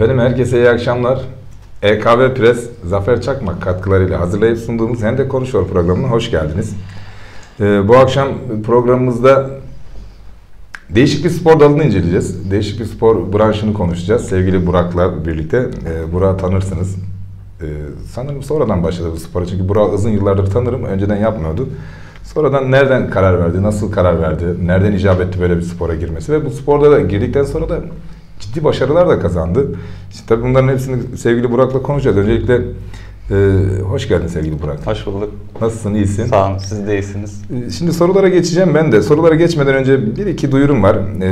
Efendim herkese iyi akşamlar. EKB Press Zafer Çakmak katkılarıyla hazırlayıp sunduğumuz Hem de Konuşuyor programına hoş geldiniz. Ee, bu akşam programımızda değişik bir spor dalını inceleyeceğiz. Değişik bir spor branşını konuşacağız. Sevgili Burak'la birlikte. Ee, Burak'ı tanırsınız. Ee, sanırım sonradan başladı bu spora. Çünkü Burak uzun yıllardır tanırım. Önceden yapmıyordu. Sonradan nereden karar verdi, nasıl karar verdi, nereden icap etti böyle bir spora girmesi ve bu sporda da girdikten sonra da ciddi başarılar da kazandı. İşte tabii bunların hepsini sevgili Burak'la konuşacağız. Öncelikle e, hoş geldin sevgili Burak. Hoş bulduk. Nasılsın, iyisin? Sağ olun, siz de iyisiniz. E, Şimdi sorulara geçeceğim ben de. Sorulara geçmeden önce bir iki duyurum var. Ee,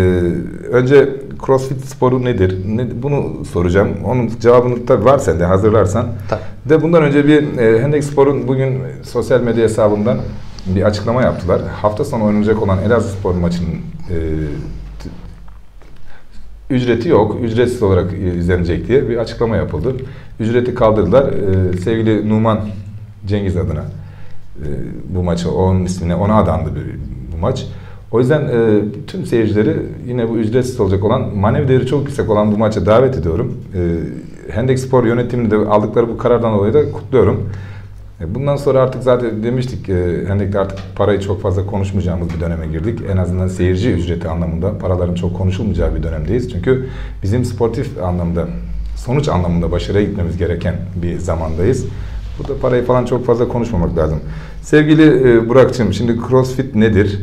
önce CrossFit sporu nedir? Ne, bunu soracağım. Onun cevabını tabii var sende hazırlarsan. Tabii. De bundan önce bir e, Hendek Spor'un bugün sosyal medya hesabından bir açıklama yaptılar. Hafta sonu oynanacak olan Elazığ Spor maçının e, ücreti yok, ücretsiz olarak e, izlenecek diye bir açıklama yapıldı. Ücreti kaldırdılar. E, sevgili Numan Cengiz adına e, bu maçı onun ismine ona adandı bir, bu maç. O yüzden e, tüm seyircileri yine bu ücretsiz olacak olan manevi değeri çok yüksek olan bu maça davet ediyorum. E, Hendek Spor yönetimini de aldıkları bu karardan dolayı da kutluyorum. E, Bundan sonra artık zaten demiştik Hendek'te artık parayı çok fazla konuşmayacağımız bir döneme girdik. En azından seyirci ücreti anlamında paraların çok konuşulmayacağı bir dönemdeyiz. Çünkü bizim sportif anlamda, sonuç anlamında başarıya gitmemiz gereken bir zamandayız. Burada parayı falan çok fazla konuşmamak lazım. Sevgili e, Burak'cığım şimdi CrossFit nedir?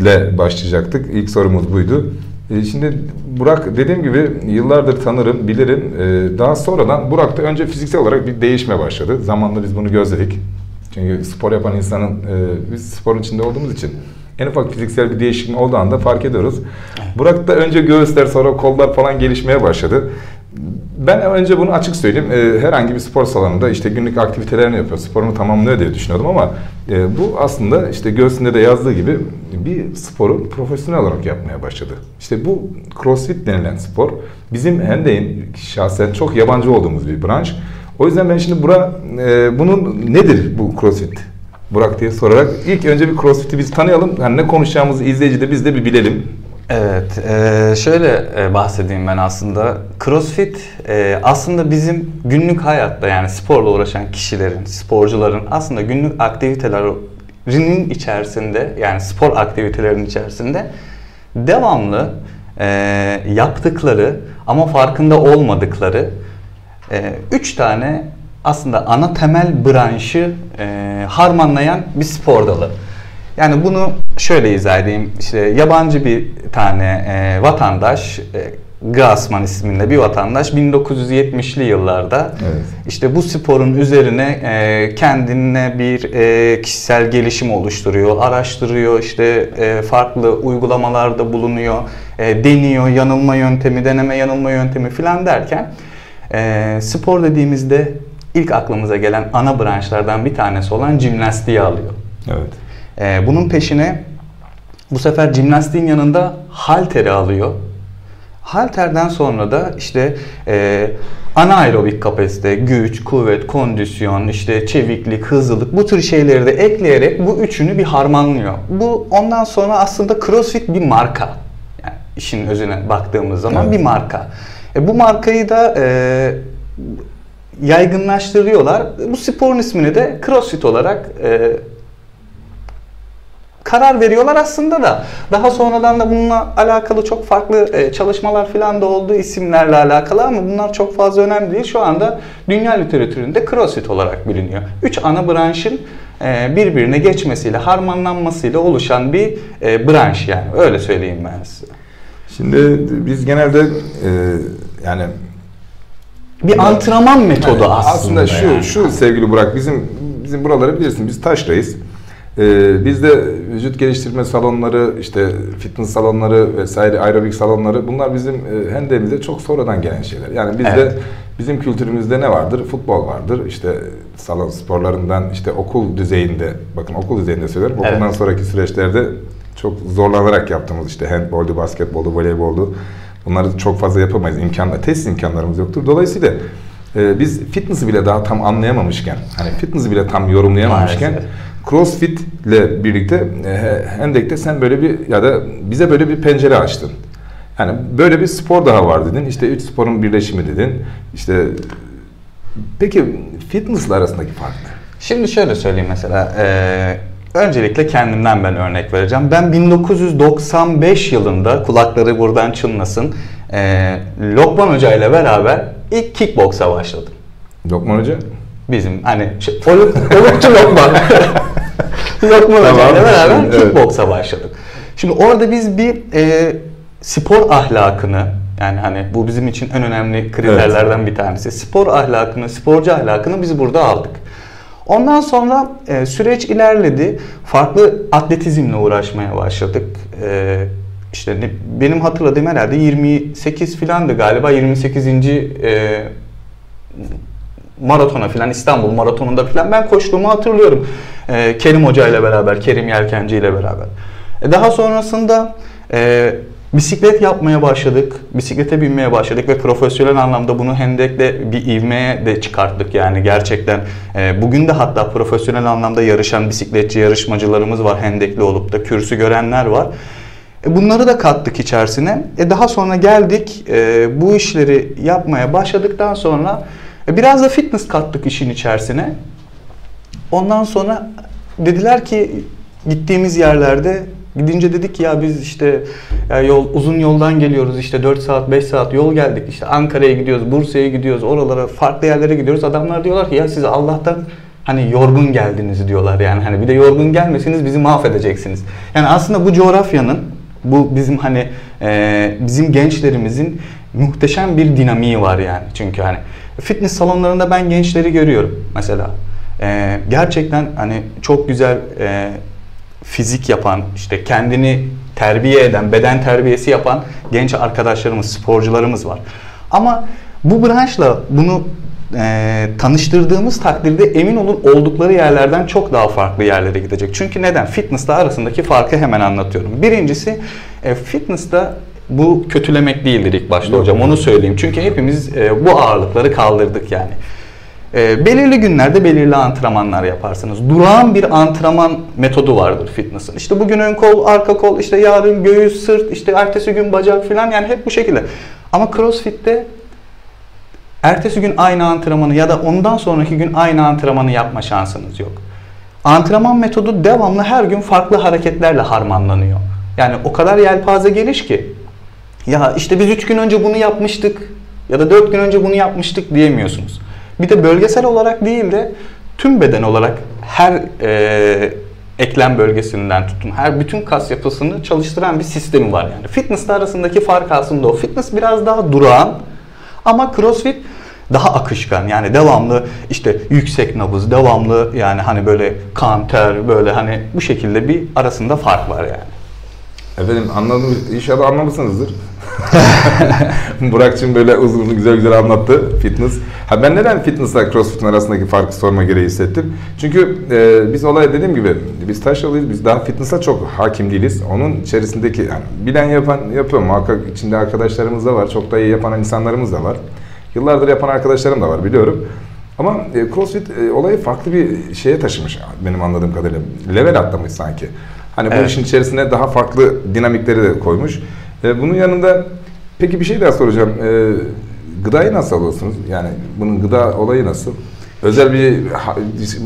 ile başlayacaktık. İlk sorumuz buydu. E, Şimdi Burak dediğim gibi yıllardır tanırım, bilirim. E, Daha sonradan Burak'ta önce fiziksel olarak bir değişme başladı. Zamanla biz bunu gözledik. Çünkü spor yapan insanın, e, biz sporun içinde olduğumuz için en ufak fiziksel bir değişiklik olduğu anda fark ediyoruz. Burak'ta önce göğüsler sonra kollar falan gelişmeye başladı. Ben önce bunu açık söyleyeyim. E, herhangi bir spor salonunda işte günlük aktivitelerini yapıyor, sporunu tamamlıyor diye düşünüyordum ama e, bu aslında işte göğsünde de yazdığı gibi bir sporu profesyonel olarak yapmaya başladı. İşte bu CrossFit denilen spor bizim Hendek'in şahsen çok yabancı olduğumuz bir branş. O yüzden ben şimdi Burak e, bunun nedir bu CrossFit? Burak diye sorarak ilk önce bir CrossFit'i biz tanıyalım. Yani ne konuşacağımızı izleyici de biz de bir bilelim. Evet, e, şöyle e, bahsedeyim ben aslında. CrossFit e, aslında bizim günlük hayatta yani sporla uğraşan kişilerin, sporcuların aslında günlük aktivitelerinin içerisinde yani spor aktivitelerinin içerisinde devamlı e, yaptıkları ama farkında olmadıkları e, üç tane aslında ana temel branşı e, harmanlayan bir spor dalı. Yani bunu şöyle izah edeyim. İşte yabancı bir tane e, vatandaş, e, Gassman isminde bir vatandaş 1970'li yıllarda Evet. işte bu sporun üzerine e, kendine bir e, kişisel gelişim oluşturuyor, araştırıyor, işte e, farklı uygulamalarda bulunuyor, e, deniyor, yanılma yöntemi, deneme yanılma yöntemi filan derken e, spor dediğimizde ilk aklımıza gelen ana branşlardan bir tanesi olan jimnastiği alıyor. Evet. Ee, bunun peşine bu sefer jimnastiğin yanında halteri alıyor. Halterden sonra da işte e, anaerobik kapasite, güç, kuvvet, kondisyon, işte çeviklik, hızlılık bu tür şeyleri de ekleyerek bu üçünü bir harmanlıyor. Bu ondan sonra aslında CrossFit bir marka. Yani işin özüne baktığımız zaman Evet. bir marka. E, bu markayı da e, yaygınlaştırıyorlar. Bu sporun ismini de CrossFit olarak e, karar veriyorlar aslında da daha sonradan da bununla alakalı çok farklı e, çalışmalar falan da oldu isimlerle alakalı ama bunlar çok fazla önemli değil. Şu anda dünya literatüründe CrossFit olarak biliniyor. Üç ana branşın e, birbirine geçmesiyle, harmanlanmasıyla oluşan bir e, branş yani. Öyle söyleyeyim ben size. Şimdi biz genelde e, yani Bir antrenman metodu Yani aslında. şu yani. şu sevgili Burak bizim bizim buraları bilirsin biz taşrayız. Ee, bizde vücut geliştirme salonları, işte fitness salonları vesaire aerobik salonları bunlar bizim e, hendemizde çok sonradan gelen şeyler. Yani bizde Evet. bizim kültürümüzde ne vardır? Futbol vardır. İşte salon sporlarından işte okul düzeyinde bakın okul düzeyinde söylüyorum. Evet. Okuldan sonraki süreçlerde çok zorlanarak yaptığımız işte handboldu, basketboldu, voleyboldu bunları çok fazla yapamayız. İmkanla, test imkanlarımız yoktur. Dolayısıyla e, biz fitness'ı bile daha tam anlayamamışken, hani fitness'ı bile tam yorumlayamamışken Maalesef. CrossFit ile birlikte e, Hendek'te sen böyle bir ya da bize böyle bir pencere açtın. Hani böyle bir spor daha var dedin. İşte üç sporun birleşimi dedin. İşte peki fitnessle arasındaki fark ne? Şimdi şöyle söyleyeyim mesela. eee, öncelikle kendimden ben örnek vereceğim. Ben 1995 yılında kulakları buradan çınlasın. eee Lokman Hoca ile beraber ilk kickboksa başladım. Lokman Hoca? Bizim hani oluk, olukçu Lokman. Lokman Tamam. ile beraber Evet. kickboksa başladık. Şimdi orada biz bir eee, spor ahlakını yani hani bu bizim için en önemli kriterlerden bir tanesi. Spor ahlakını, sporcu ahlakını biz burada aldık. Ondan sonra e, süreç ilerledi. Farklı atletizmle uğraşmaya başladık. E, işte ne- benim hatırladığım herhalde 28 filandı galiba 28. E, maratona filan İstanbul maratonunda filan ben koştuğumu hatırlıyorum. E, Kerim Hoca ile beraber, Kerim Yelkenci ile beraber. E, daha sonrasında e, bisiklet yapmaya başladık. Bisiklete binmeye başladık ve profesyonel anlamda bunu hendekle bir ivmeye de çıkarttık yani gerçekten. E, bugün de hatta profesyonel anlamda yarışan bisikletçi yarışmacılarımız var hendekli olup da kürsü görenler var. E, Bunları da kattık içerisine. E daha sonra geldik e, bu işleri yapmaya başladıktan sonra biraz da fitness kattık işin içerisine. Ondan sonra dediler ki gittiğimiz yerlerde gidince dedik ki ya biz işte ya yol uzun yoldan geliyoruz işte 4 saat 5 saat yol geldik işte Ankara'ya gidiyoruz Bursa'ya gidiyoruz oralara farklı yerlere gidiyoruz adamlar diyorlar ki ya siz Allah'tan hani yorgun geldiniz diyorlar yani hani bir de yorgun gelmesiniz bizi mahvedeceksiniz. Yani aslında bu coğrafyanın bu bizim hani e, bizim gençlerimizin muhteşem bir dinamiği var yani çünkü hani fitness salonlarında ben gençleri görüyorum mesela e, gerçekten hani çok güzel e, fizik yapan, işte kendini terbiye eden, beden terbiyesi yapan genç arkadaşlarımız, sporcularımız var. Ama bu branşla bunu e, tanıştırdığımız takdirde emin olun oldukları yerlerden çok daha farklı yerlere gidecek. Çünkü neden? Fitness'la arasındaki farkı hemen anlatıyorum. Birincisi e, fitness'ta bu kötülemek değildir ilk başta Yok. hocam onu söyleyeyim. Çünkü hepimiz e, bu ağırlıkları kaldırdık yani. E, belirli günlerde belirli antrenmanlar yaparsınız. Durağan bir antrenman metodu vardır fitness'ın. İşte bugün ön kol, arka kol, işte yarın göğüs, sırt, işte ertesi gün bacak falan yani hep bu şekilde. Ama CrossFit'te ertesi gün aynı antrenmanı ya da ondan sonraki gün aynı antrenmanı yapma şansınız yok. Antrenman metodu devamlı her gün farklı hareketlerle harmanlanıyor. Yani o kadar yelpaze geniş ki ya işte biz 3 gün önce bunu yapmıştık ya da 4 gün önce bunu yapmıştık diyemiyorsunuz. Bir de bölgesel olarak değil de tüm beden olarak her e, eklem bölgesinden tutun her bütün kas yapısını çalıştıran bir sistemi var yani. Fitness'la arasındaki fark aslında o. Fitness biraz daha durağan ama CrossFit daha akışkan yani devamlı işte yüksek nabız, devamlı yani hani böyle kan, ter böyle hani bu şekilde bir arasında fark var yani. Efendim anladım. İnşallah anlamışsınızdır. Burak'cığım böyle uzun güzel güzel anlattı fitness. Ha ben neden fitnessla crossfit'in arasındaki farkı sorma gereği hissettim? Çünkü e, biz olay dediğim gibi biz taşralıyız. Biz daha fitness'a çok hakim değiliz. Onun içerisindeki yani bilen yapan yapıyor. Muhakkak içinde arkadaşlarımız da var. Çok da iyi yapan insanlarımız da var. Yıllardır yapan arkadaşlarım da var biliyorum. Ama e, CrossFit e, olayı farklı bir şeye taşımış benim anladığım kadarıyla. Level atlamış sanki. Hani bu Evet. işin içerisine daha farklı dinamikleri de koymuş. E, bunun yanında peki bir şey daha soracağım. E, gıdayı nasıl alıyorsunuz? Yani bunun gıda olayı nasıl? Özel bir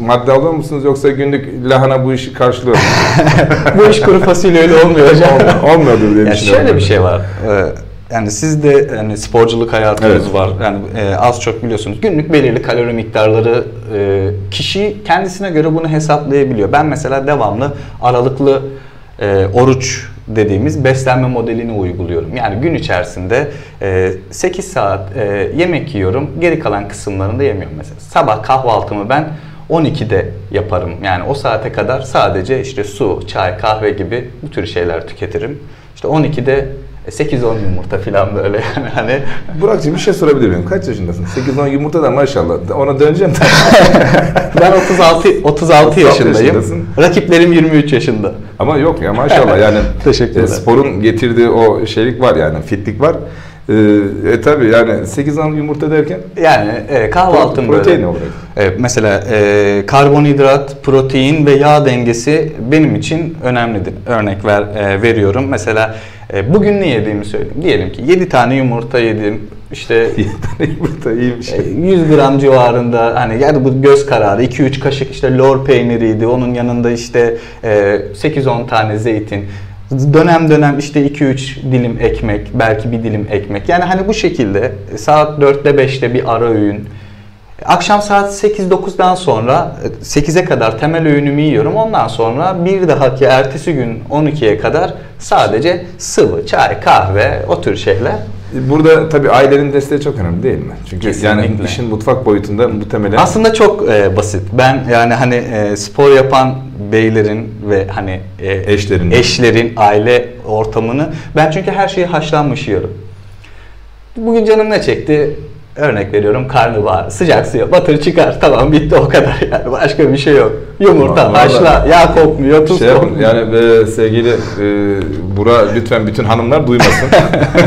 madde alıyor musunuz yoksa günlük lahana bu işi karşılıyor mu? bu iş kuru fasulyeyle olmuyor hocam. Olmuyor- Olmuyordur diye Ya düşünüyorum. şöyle bir şey var. Yani siz de yani sporculuk hayatınız Evet. var. Yani e, az çok biliyorsunuz. Günlük belirli kalori miktarları e, kişi kendisine göre bunu hesaplayabiliyor. Ben mesela devamlı aralıklı e, oruç dediğimiz beslenme modelini uyguluyorum. Yani gün içerisinde e, 8 saat e, yemek yiyorum. Geri kalan kısımlarında yemiyorum mesela. Sabah kahvaltımı ben 12'de yaparım. Yani o saate kadar sadece işte su, çay, kahve gibi bu tür şeyler tüketirim. İşte 12'de 8-10 yumurta falan böyle yani hani Burak'cığım bir şey sorabilir miyim? Kaç yaşındasın? 8-10 yumurta da maşallah. Ona döneceğim. ben 36 36 yaşındayım. Rakiplerim 23 yaşında. Ama yok ya maşallah yani Teşekkürler. e, sporun getirdiği o şeylik var yani fitlik var. E, e tabi yani 8-10 yumurta derken Yani e, kahvaltım böyle. protein olarak. E, mesela e, karbonhidrat, protein ve yağ dengesi benim için önemlidir. Örnek ver e, veriyorum. Mesela E, bugün ne yediğimi söyleyeyim. Diyelim ki 7 tane yumurta yedim. İşte 7 tane yumurta iyiymiş. e, 100 gram civarında hani yani bu göz kararı 2-3 kaşık işte lor peyniriydi. Onun yanında işte e, 8-10 tane zeytin. Dönem dönem işte 2-3 dilim ekmek, belki bir dilim ekmek. Yani hani bu şekilde e, saat 4'te 5'te bir ara öğün. Akşam saat 8-9'dan sonra 8'e kadar temel öğünümü yiyorum. Ondan sonra bir dahaki ertesi gün 12'ye kadar sadece sıvı, çay, kahve o tür şeyler. Burada tabii ailenin desteği çok önemli değil mi? Çünkü yani Kesinlikle. işin mutfak boyutunda muhtemelen Aslında çok e, basit. Ben yani hani e, spor yapan beylerin ve hani e, Eşlerin. eşlerin aile ortamını ben çünkü her şeyi haşlanmış yiyorum. Bugün canım ne çekti? Örnek veriyorum karnabahar. Sıcak suya batır çıkar. Tamam bitti o kadar yani. Başka bir şey yok. Yumurta Vallahi- haşla. Yağ kokmuyor, tuz şey yapın, kokmuyor. yani e, sevgili e, Bura lütfen bütün hanımlar duymasın.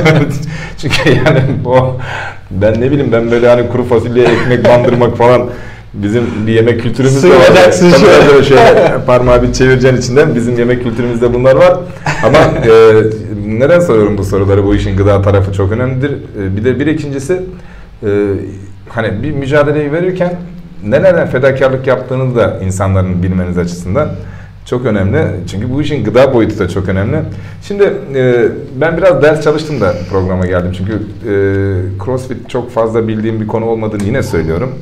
Çünkü yani bu ben ne bileyim ben böyle hani kuru fasulye ekmek bandırmak falan bizim bir yemek kültürümüzde var. Tabii şöyle. böyle şöyle parmağı bir çevireceksin içinden bizim yemek kültürümüzde bunlar var. Ama e, neden soruyorum bu soruları? Bu işin gıda tarafı çok önemlidir. E, bir de bir ikincisi e, hani bir mücadeleyi verirken nelerden fedakarlık yaptığını da insanların bilmeniz açısından çok önemli. Çünkü bu işin gıda boyutu da çok önemli. Şimdi e, ben biraz ders çalıştım da programa geldim. Çünkü e, CrossFit çok fazla bildiğim bir konu olmadığını yine söylüyorum.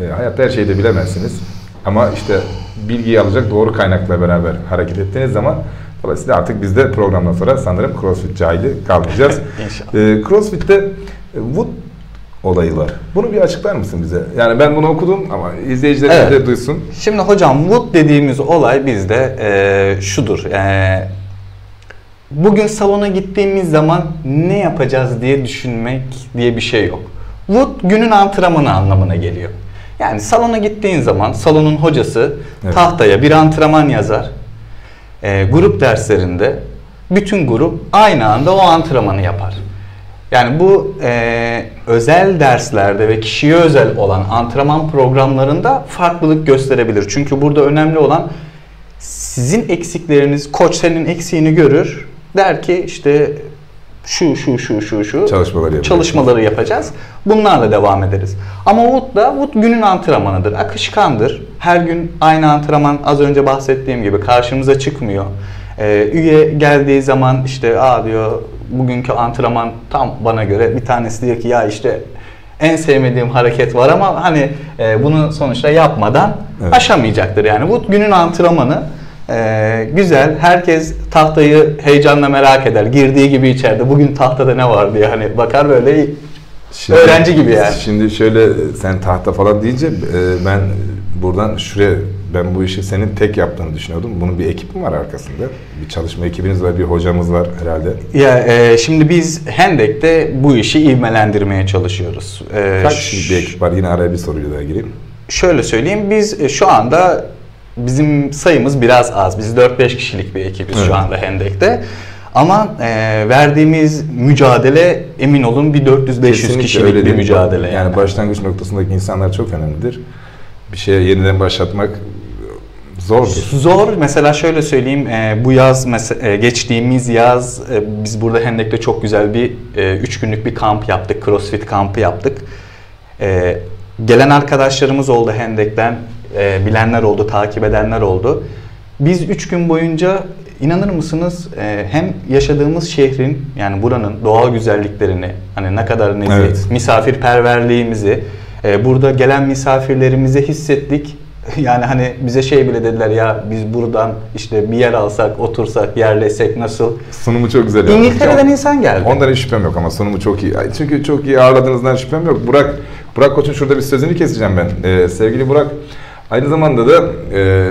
E, hayatta her şeyi de bilemezsiniz. Ama işte bilgiyi alacak doğru kaynakla beraber hareket ettiğiniz zaman dolayısıyla artık biz de programdan sonra sanırım CrossFit cahili kalmayacağız. İnşallah. e, CrossFit'te e, Wood olayı var. Bunu bir açıklar mısın bize? Yani ben bunu okudum ama izleyicilerimiz Evet. de duysun. Şimdi hocam wood dediğimiz olay bizde eee, şudur. Eee, bugün salona gittiğimiz zaman ne yapacağız diye düşünmek diye bir şey yok. Wood günün antrenmanı anlamına geliyor. Yani salona gittiğin zaman salonun hocası Evet. tahtaya bir antrenman yazar. Eee, grup derslerinde bütün grup aynı anda o antrenmanı yapar. Yani bu eee, özel derslerde ve kişiye özel olan antrenman programlarında farklılık gösterebilir. Çünkü burada önemli olan sizin eksikleriniz, koç senin eksiğini görür. Der ki işte şu şu şu şu şu Çalışmaları çalışmaları yapacağız. Bunlarla devam ederiz. Ama Wood da Wood günün antrenmanıdır. Akışkandır. Her gün aynı antrenman az önce bahsettiğim gibi karşımıza çıkmıyor. Ee, üye geldiği zaman işte aa diyor bugünkü antrenman tam bana göre bir tanesi diyor ki ya işte en sevmediğim hareket var ama hani e, bunu sonuçta yapmadan Evet. aşamayacaktır. Yani bu günün antrenmanı e, güzel. Herkes tahtayı heyecanla merak eder. Girdiği gibi içeride bugün tahtada ne var diye hani bakar böyle Öğrenci gibi yani. Şimdi şöyle sen tahta falan deyince e, ben buradan şuraya ben bu işi senin tek yaptığını düşünüyordum. Bunun bir ekip mi var arkasında? Bir çalışma ekibiniz var, bir hocamız var herhalde. Ya e, şimdi biz Hendek'te bu işi ivmelendirmeye çalışıyoruz. E, Kaç kişilik bir ekip var? Yine araya bir soruyla daha gireyim. Şöyle söyleyeyim biz e, şu anda bizim sayımız biraz az. Biz 4-5 kişilik bir ekibiz Evet. şu anda Hendek'te. Ama e, verdiğimiz mücadele emin olun bir 400-500 Kesinlikle kişilik öyle bir mücadele. Yani, Yani, başlangıç noktasındaki insanlar çok önemlidir. Bir şeye yeniden başlatmak zordur. Zor. Mesela şöyle söyleyeyim. e, bu yaz mese- e, geçtiğimiz yaz e, biz burada Hendek'te çok güzel bir 3 günlük bir kamp yaptık. Crossfit kampı yaptık. E, gelen arkadaşlarımız oldu Hendek'ten. e, bilenler oldu, takip edenler oldu. Biz 3 gün boyunca inanır mısınız e, hem yaşadığımız şehrin yani buranın doğal güzelliklerini hani ne kadar nezih, Evet. misafirperverliğimizi e, burada gelen misafirlerimize hissettik. Yani hani bize şey bile dediler ya biz buradan işte bir yer alsak, otursak, yerleşsek nasıl? Sunumu çok güzel yapmış. İngiltere'den insan geldi. Ondan hiç şüphem yok ama sunumu çok iyi. Çünkü çok iyi ağırladığınızdan şüphem yok. Burak, Burak Koç'un şurada bir sözünü keseceğim ben. Ee, sevgili Burak, aynı zamanda da e,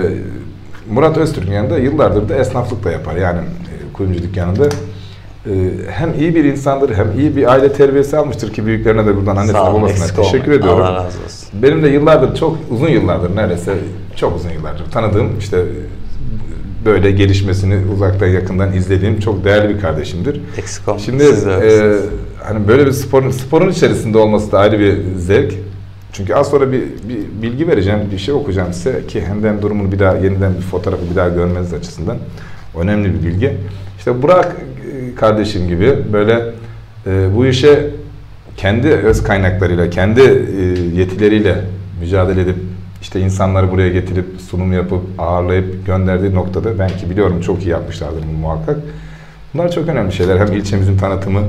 Murat Öztürk'ün yanında yıllardır da esnaflık da yapar. Yani e, kuyumcu dükkanında. E, hem iyi bir insandır hem iyi bir aile terbiyesi almıştır ki büyüklerine de buradan annesine olun, babasına teşekkür olmayın. ediyorum. Allah razı olsun. Benim de yıllardır çok uzun yıllardır neredeyse çok uzun yıllardır tanıdığım işte böyle gelişmesini uzaktan yakından izlediğim çok değerli bir kardeşimdir. Eksik olmayın. Şimdi e, hani böyle bir sporun sporun içerisinde olması da ayrı bir zevk. Çünkü az sonra bir, bir bilgi vereceğim, bir şey okuyacağım size ki hemden durumunu bir daha yeniden bir fotoğrafı bir daha görmeniz açısından. Önemli bir bilgi. İşte Burak e, kardeşim gibi böyle e, bu işe kendi öz kaynaklarıyla, kendi e, yetileriyle mücadele edip işte insanları buraya getirip sunum yapıp ağırlayıp gönderdiği noktada ben ki biliyorum çok iyi yapmışlardır bunu muhakkak. Bunlar çok önemli şeyler. Hem ilçemizin tanıtımı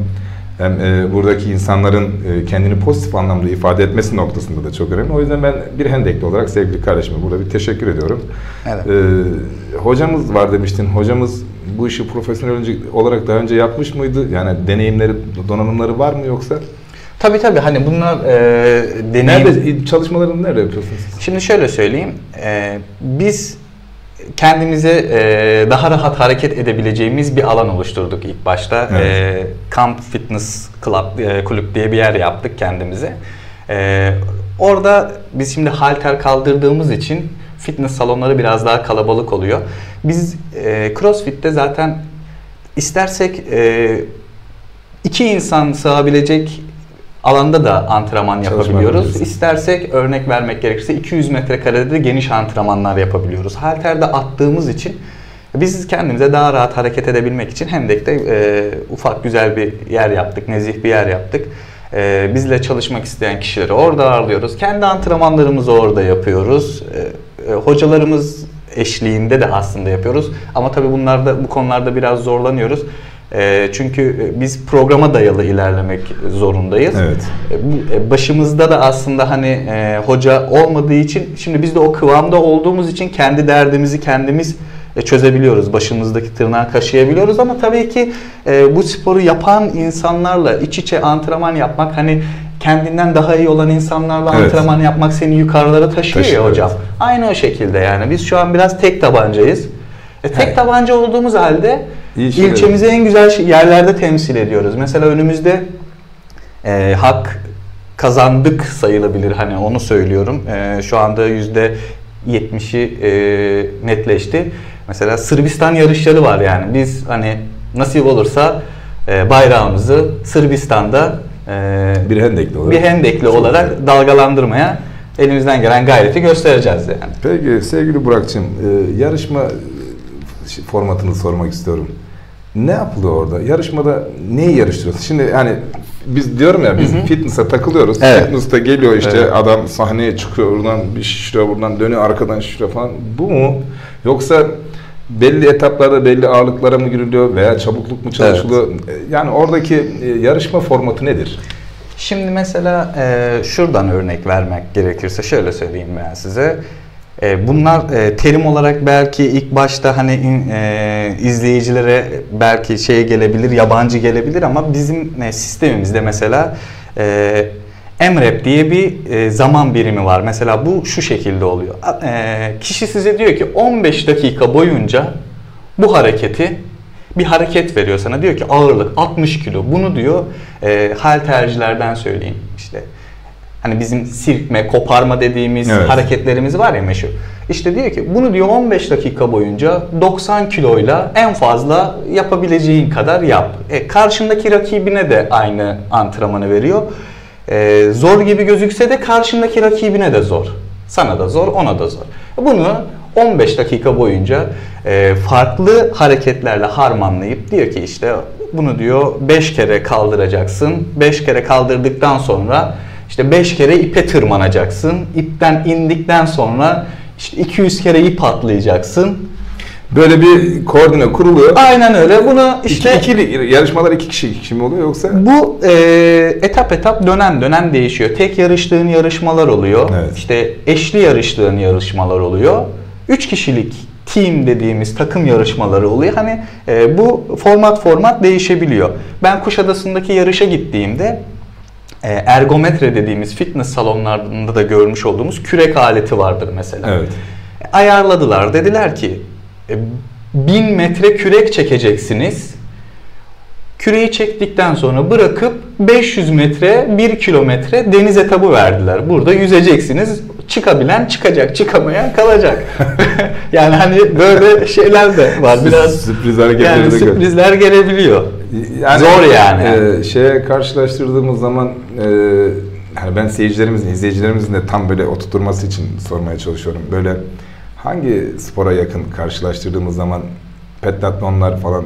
hem e, buradaki insanların e, kendini pozitif anlamda ifade etmesi noktasında da çok önemli. O yüzden ben bir hendekli olarak sevgili kardeşime burada bir teşekkür ediyorum. Evet. E, hocamız var demiştin. Hocamız bu işi profesyonel olarak daha önce yapmış mıydı? Yani deneyimleri, donanımları var mı yoksa? Tabii tabii hani bunlar e, deneyim... Nerede, çalışmalarını nerede yapıyorsunuz? Şimdi şöyle söyleyeyim. E, biz kendimize e, daha rahat hareket edebileceğimiz bir alan oluşturduk ilk başta. Evet. E, Camp Fitness Club e, kulüp diye bir yer yaptık kendimize. E, orada biz şimdi halter kaldırdığımız için fitness salonları biraz daha kalabalık oluyor. Biz e, CrossFit'te zaten istersek e, iki insan sığabilecek alanda da antrenman Çalışma yapabiliyoruz. İstersek örnek vermek gerekirse 200 metrekarede de geniş antrenmanlar yapabiliyoruz. Halterde attığımız için biz kendimize daha rahat hareket edebilmek için Hendek'te e, ufak güzel bir yer yaptık, nezih bir yer yaptık. E, bizle çalışmak isteyen kişileri orada ağırlıyoruz. Kendi antrenmanlarımızı orada yapıyoruz. E, e, hocalarımız eşliğinde de aslında yapıyoruz. Ama tabii bunlarda bu konularda biraz zorlanıyoruz. E, çünkü biz programa dayalı ilerlemek zorundayız. Evet. E, e, Başımızda da aslında hani e, hoca olmadığı için şimdi biz de o kıvamda olduğumuz için kendi derdimizi kendimiz e, çözebiliyoruz. Başımızdaki tırnağı kaşıyabiliyoruz ama tabii ki e, bu sporu yapan insanlarla iç içe antrenman yapmak hani kendinden daha iyi olan insanlarla Evet. antrenman yapmak seni yukarılara taşıyor Taşıyor, ya hocam. evet. Aynı o şekilde yani. Biz şu an biraz tek tabancayız. E, tek Evet. tabanca olduğumuz halde İyi şeyler. ilçemizi en güzel şey- yerlerde temsil ediyoruz. Mesela önümüzde e, hak kazandık sayılabilir hani onu söylüyorum. E, şu anda yüzde 70'i e, netleşti. Mesela Sırbistan yarışları var yani. Biz hani nasip olursa e, bayrağımızı Sırbistan'da e, Bir hendekli olarak. bir hendekli olarak güzel. dalgalandırmaya elimizden gelen gayreti göstereceğiz yani. Peki sevgili Burak'cığım e, yarışma e, formatını sormak istiyorum. Ne yapılıyor orada? Yarışmada neyi yarıştırıyorsun? Şimdi yani biz diyorum ya biz fitness'a takılıyoruz. Evet. Fitness'ta geliyor işte Evet. adam sahneye çıkıyor buradan bir şişiriyor buradan dönüyor arkadan şişiriyor falan. Bu mu? Yoksa belli etaplarda belli ağırlıklara mı giriliyor veya çabukluk mu çalışılıyor? E, Yani oradaki e, yarışma formatı nedir? Şimdi mesela e, şuradan örnek vermek gerekirse şöyle söyleyeyim ben size. E, bunlar e, terim olarak belki ilk başta hani e, izleyicilere belki şey gelebilir, yabancı gelebilir ama bizim sistemimizde mesela MRAP diye bir zaman birimi var. Mesela bu şu şekilde oluyor. Kişi size diyor ki 15 dakika boyunca bu hareketi bir hareket veriyor sana. Diyor ki ağırlık 60 kilo. Bunu diyor e, haltercilerden söyleyeyim işte. Hani bizim sirkme, koparma dediğimiz Evet. hareketlerimiz var ya meşhur. İşte diyor ki bunu diyor 15 dakika boyunca 90 kiloyla en fazla yapabileceğin kadar yap. E, karşındaki rakibine de aynı antrenmanı veriyor. E, zor gibi gözükse de karşındaki rakibine de zor. Sana da zor, ona da zor. Bunu 15 dakika boyunca e, farklı hareketlerle harmanlayıp diyor ki işte bunu diyor 5 kere kaldıracaksın. 5 kere kaldırdıktan sonra işte 5 kere ipe tırmanacaksın. İpten indikten sonra işte 200 kere ip atlayacaksın. Böyle bir koordine kuruluyor. Aynen öyle. Bunu işte İki, ikili yarışmalar iki kişi iki kişi mi oluyor yoksa? bu e, etap etap dönem dönem değişiyor. Tek yarıştığın yarışmalar oluyor. Evet. İşte eşli yarıştığın yarışmalar oluyor. Üç kişilik team dediğimiz takım yarışmaları oluyor. Hani e, bu format format değişebiliyor. Ben Kuşadası'ndaki yarışa gittiğimde e, ergometre dediğimiz fitness salonlarında da görmüş olduğumuz kürek aleti vardır mesela. Evet. Ayarladılar. Dediler ki e, 1000 metre kürek çekeceksiniz. Küreyi çektikten sonra bırakıp 500 metre 1 kilometre deniz etabı verdiler. Burada yüzeceksiniz. Çıkabilen çıkacak, çıkamayan kalacak. yani hani böyle şeyler de var. Biraz Sürpriz yani sürprizler gelebiliyor. Zor yani. e, şeye karşılaştırdığımız zaman e, hani ben seyircilerimizin, izleyicilerimizin de tam böyle oturtması için sormaya çalışıyorum. Böyle hangi spora yakın karşılaştırdığımız zaman Petlatlonlar falan.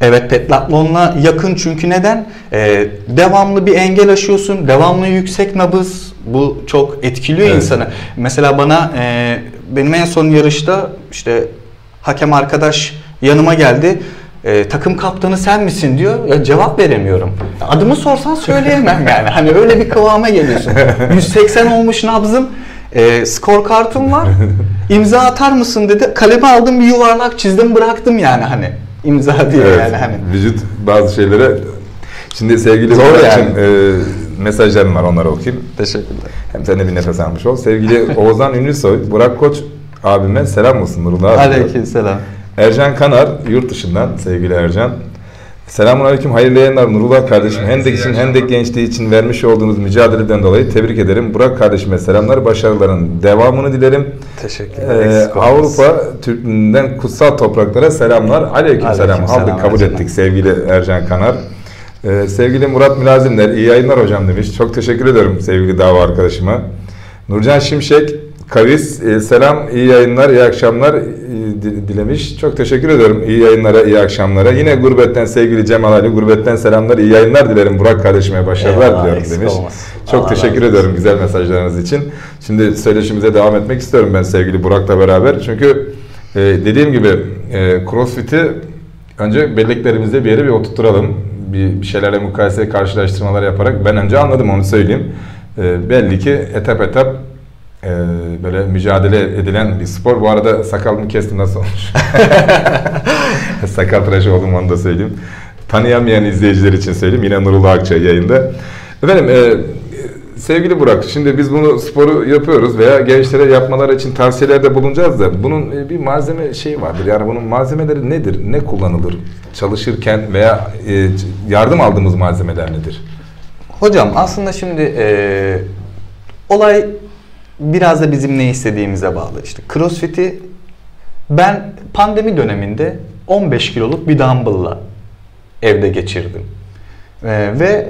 Evet petlatlonla yakın çünkü neden? Ee, devamlı bir engel aşıyorsun, devamlı yüksek nabız bu çok etkiliyor Evet. insanı. Mesela bana e, benim en son yarışta işte hakem arkadaş yanıma geldi. E, takım kaptanı sen misin diyor. Ya cevap veremiyorum. Adımı sorsan söyleyemem yani. Hani öyle bir kıvama geliyorsun. 180 olmuş nabzım. E, skor kartım var. İmza atar mısın dedi. Kalemi aldım bir yuvarlak çizdim bıraktım yani hani. imza diye Evet, yani hani. Vücut bazı şeylere... Şimdi sevgili Zor yani. için e, mesajlarım var onları okuyayım. Teşekkürler. Hem sen de bir nefes almış ol. Sevgili Oğuzhan Ünlüsoy, Burak Koç abime selam olsun Nurullah abi. diyor. Aleykümselam. Ercan Kanar yurt dışından sevgili Ercan. Selamun Aleyküm, hayırlı yayınlar Nurullah kardeşim. Hendek için, Hendek gençliği için vermiş olduğunuz mücadeleden dolayı tebrik ederim. Burak kardeşime selamlar, başarıların devamını dilerim. Teşekkürler. Ee. Avrupa Türklüğünden kutsal topraklara selamlar. Aleyküm selam. Aleykümselam Aldık, kabul ettik sevgili Ercan Kanar. Ee, sevgili Murat Mülazimler, iyi yayınlar hocam demiş. Çok teşekkür ederim sevgili dava arkadaşıma. Nurcan Şimşek, Kavis, e, selam, iyi yayınlar, iyi akşamlar e, di- dilemiş. Çok teşekkür ediyorum. İyi yayınlara, iyi akşamlara. Yine gurbetten sevgili Cemal Ali, gurbetten selamlar, iyi yayınlar dilerim. Burak kardeşime başarılar Eyvallah, diliyorum demiş. olmasın. Çok Allah teşekkür olsun. ediyorum güzel mesajlarınız için. Şimdi söyleşimize devam etmek istiyorum ben sevgili Burak'la beraber. Çünkü e, dediğim gibi e, CrossFit'i önce belleklerimizde bir yere bir oturtturalım. Bir, bir şeylerle mukayese karşılaştırmalar yaparak ben önce anladım onu söyleyeyim. E, belli ki etap etap e, böyle mücadele edilen bir spor. Bu arada sakalımı kestim nasıl olmuş? Sakal tıraşı oldum onu da söyleyeyim. Tanıyamayan izleyiciler için söyleyeyim. Yine Nurullah Akçay yayında. Efendim e, sevgili Burak şimdi biz bunu sporu yapıyoruz veya gençlere yapmalar için tavsiyelerde bulunacağız da bunun e, bir malzeme şeyi vardır. Yani bunun malzemeleri nedir? Ne kullanılır çalışırken veya e, yardım aldığımız malzemeler nedir? Hocam aslında şimdi eee, olay biraz da bizim ne istediğimize bağlı. İşte CrossFit'i ben pandemi döneminde 15 kiloluk bir dumbbell'la evde geçirdim. Eee, ve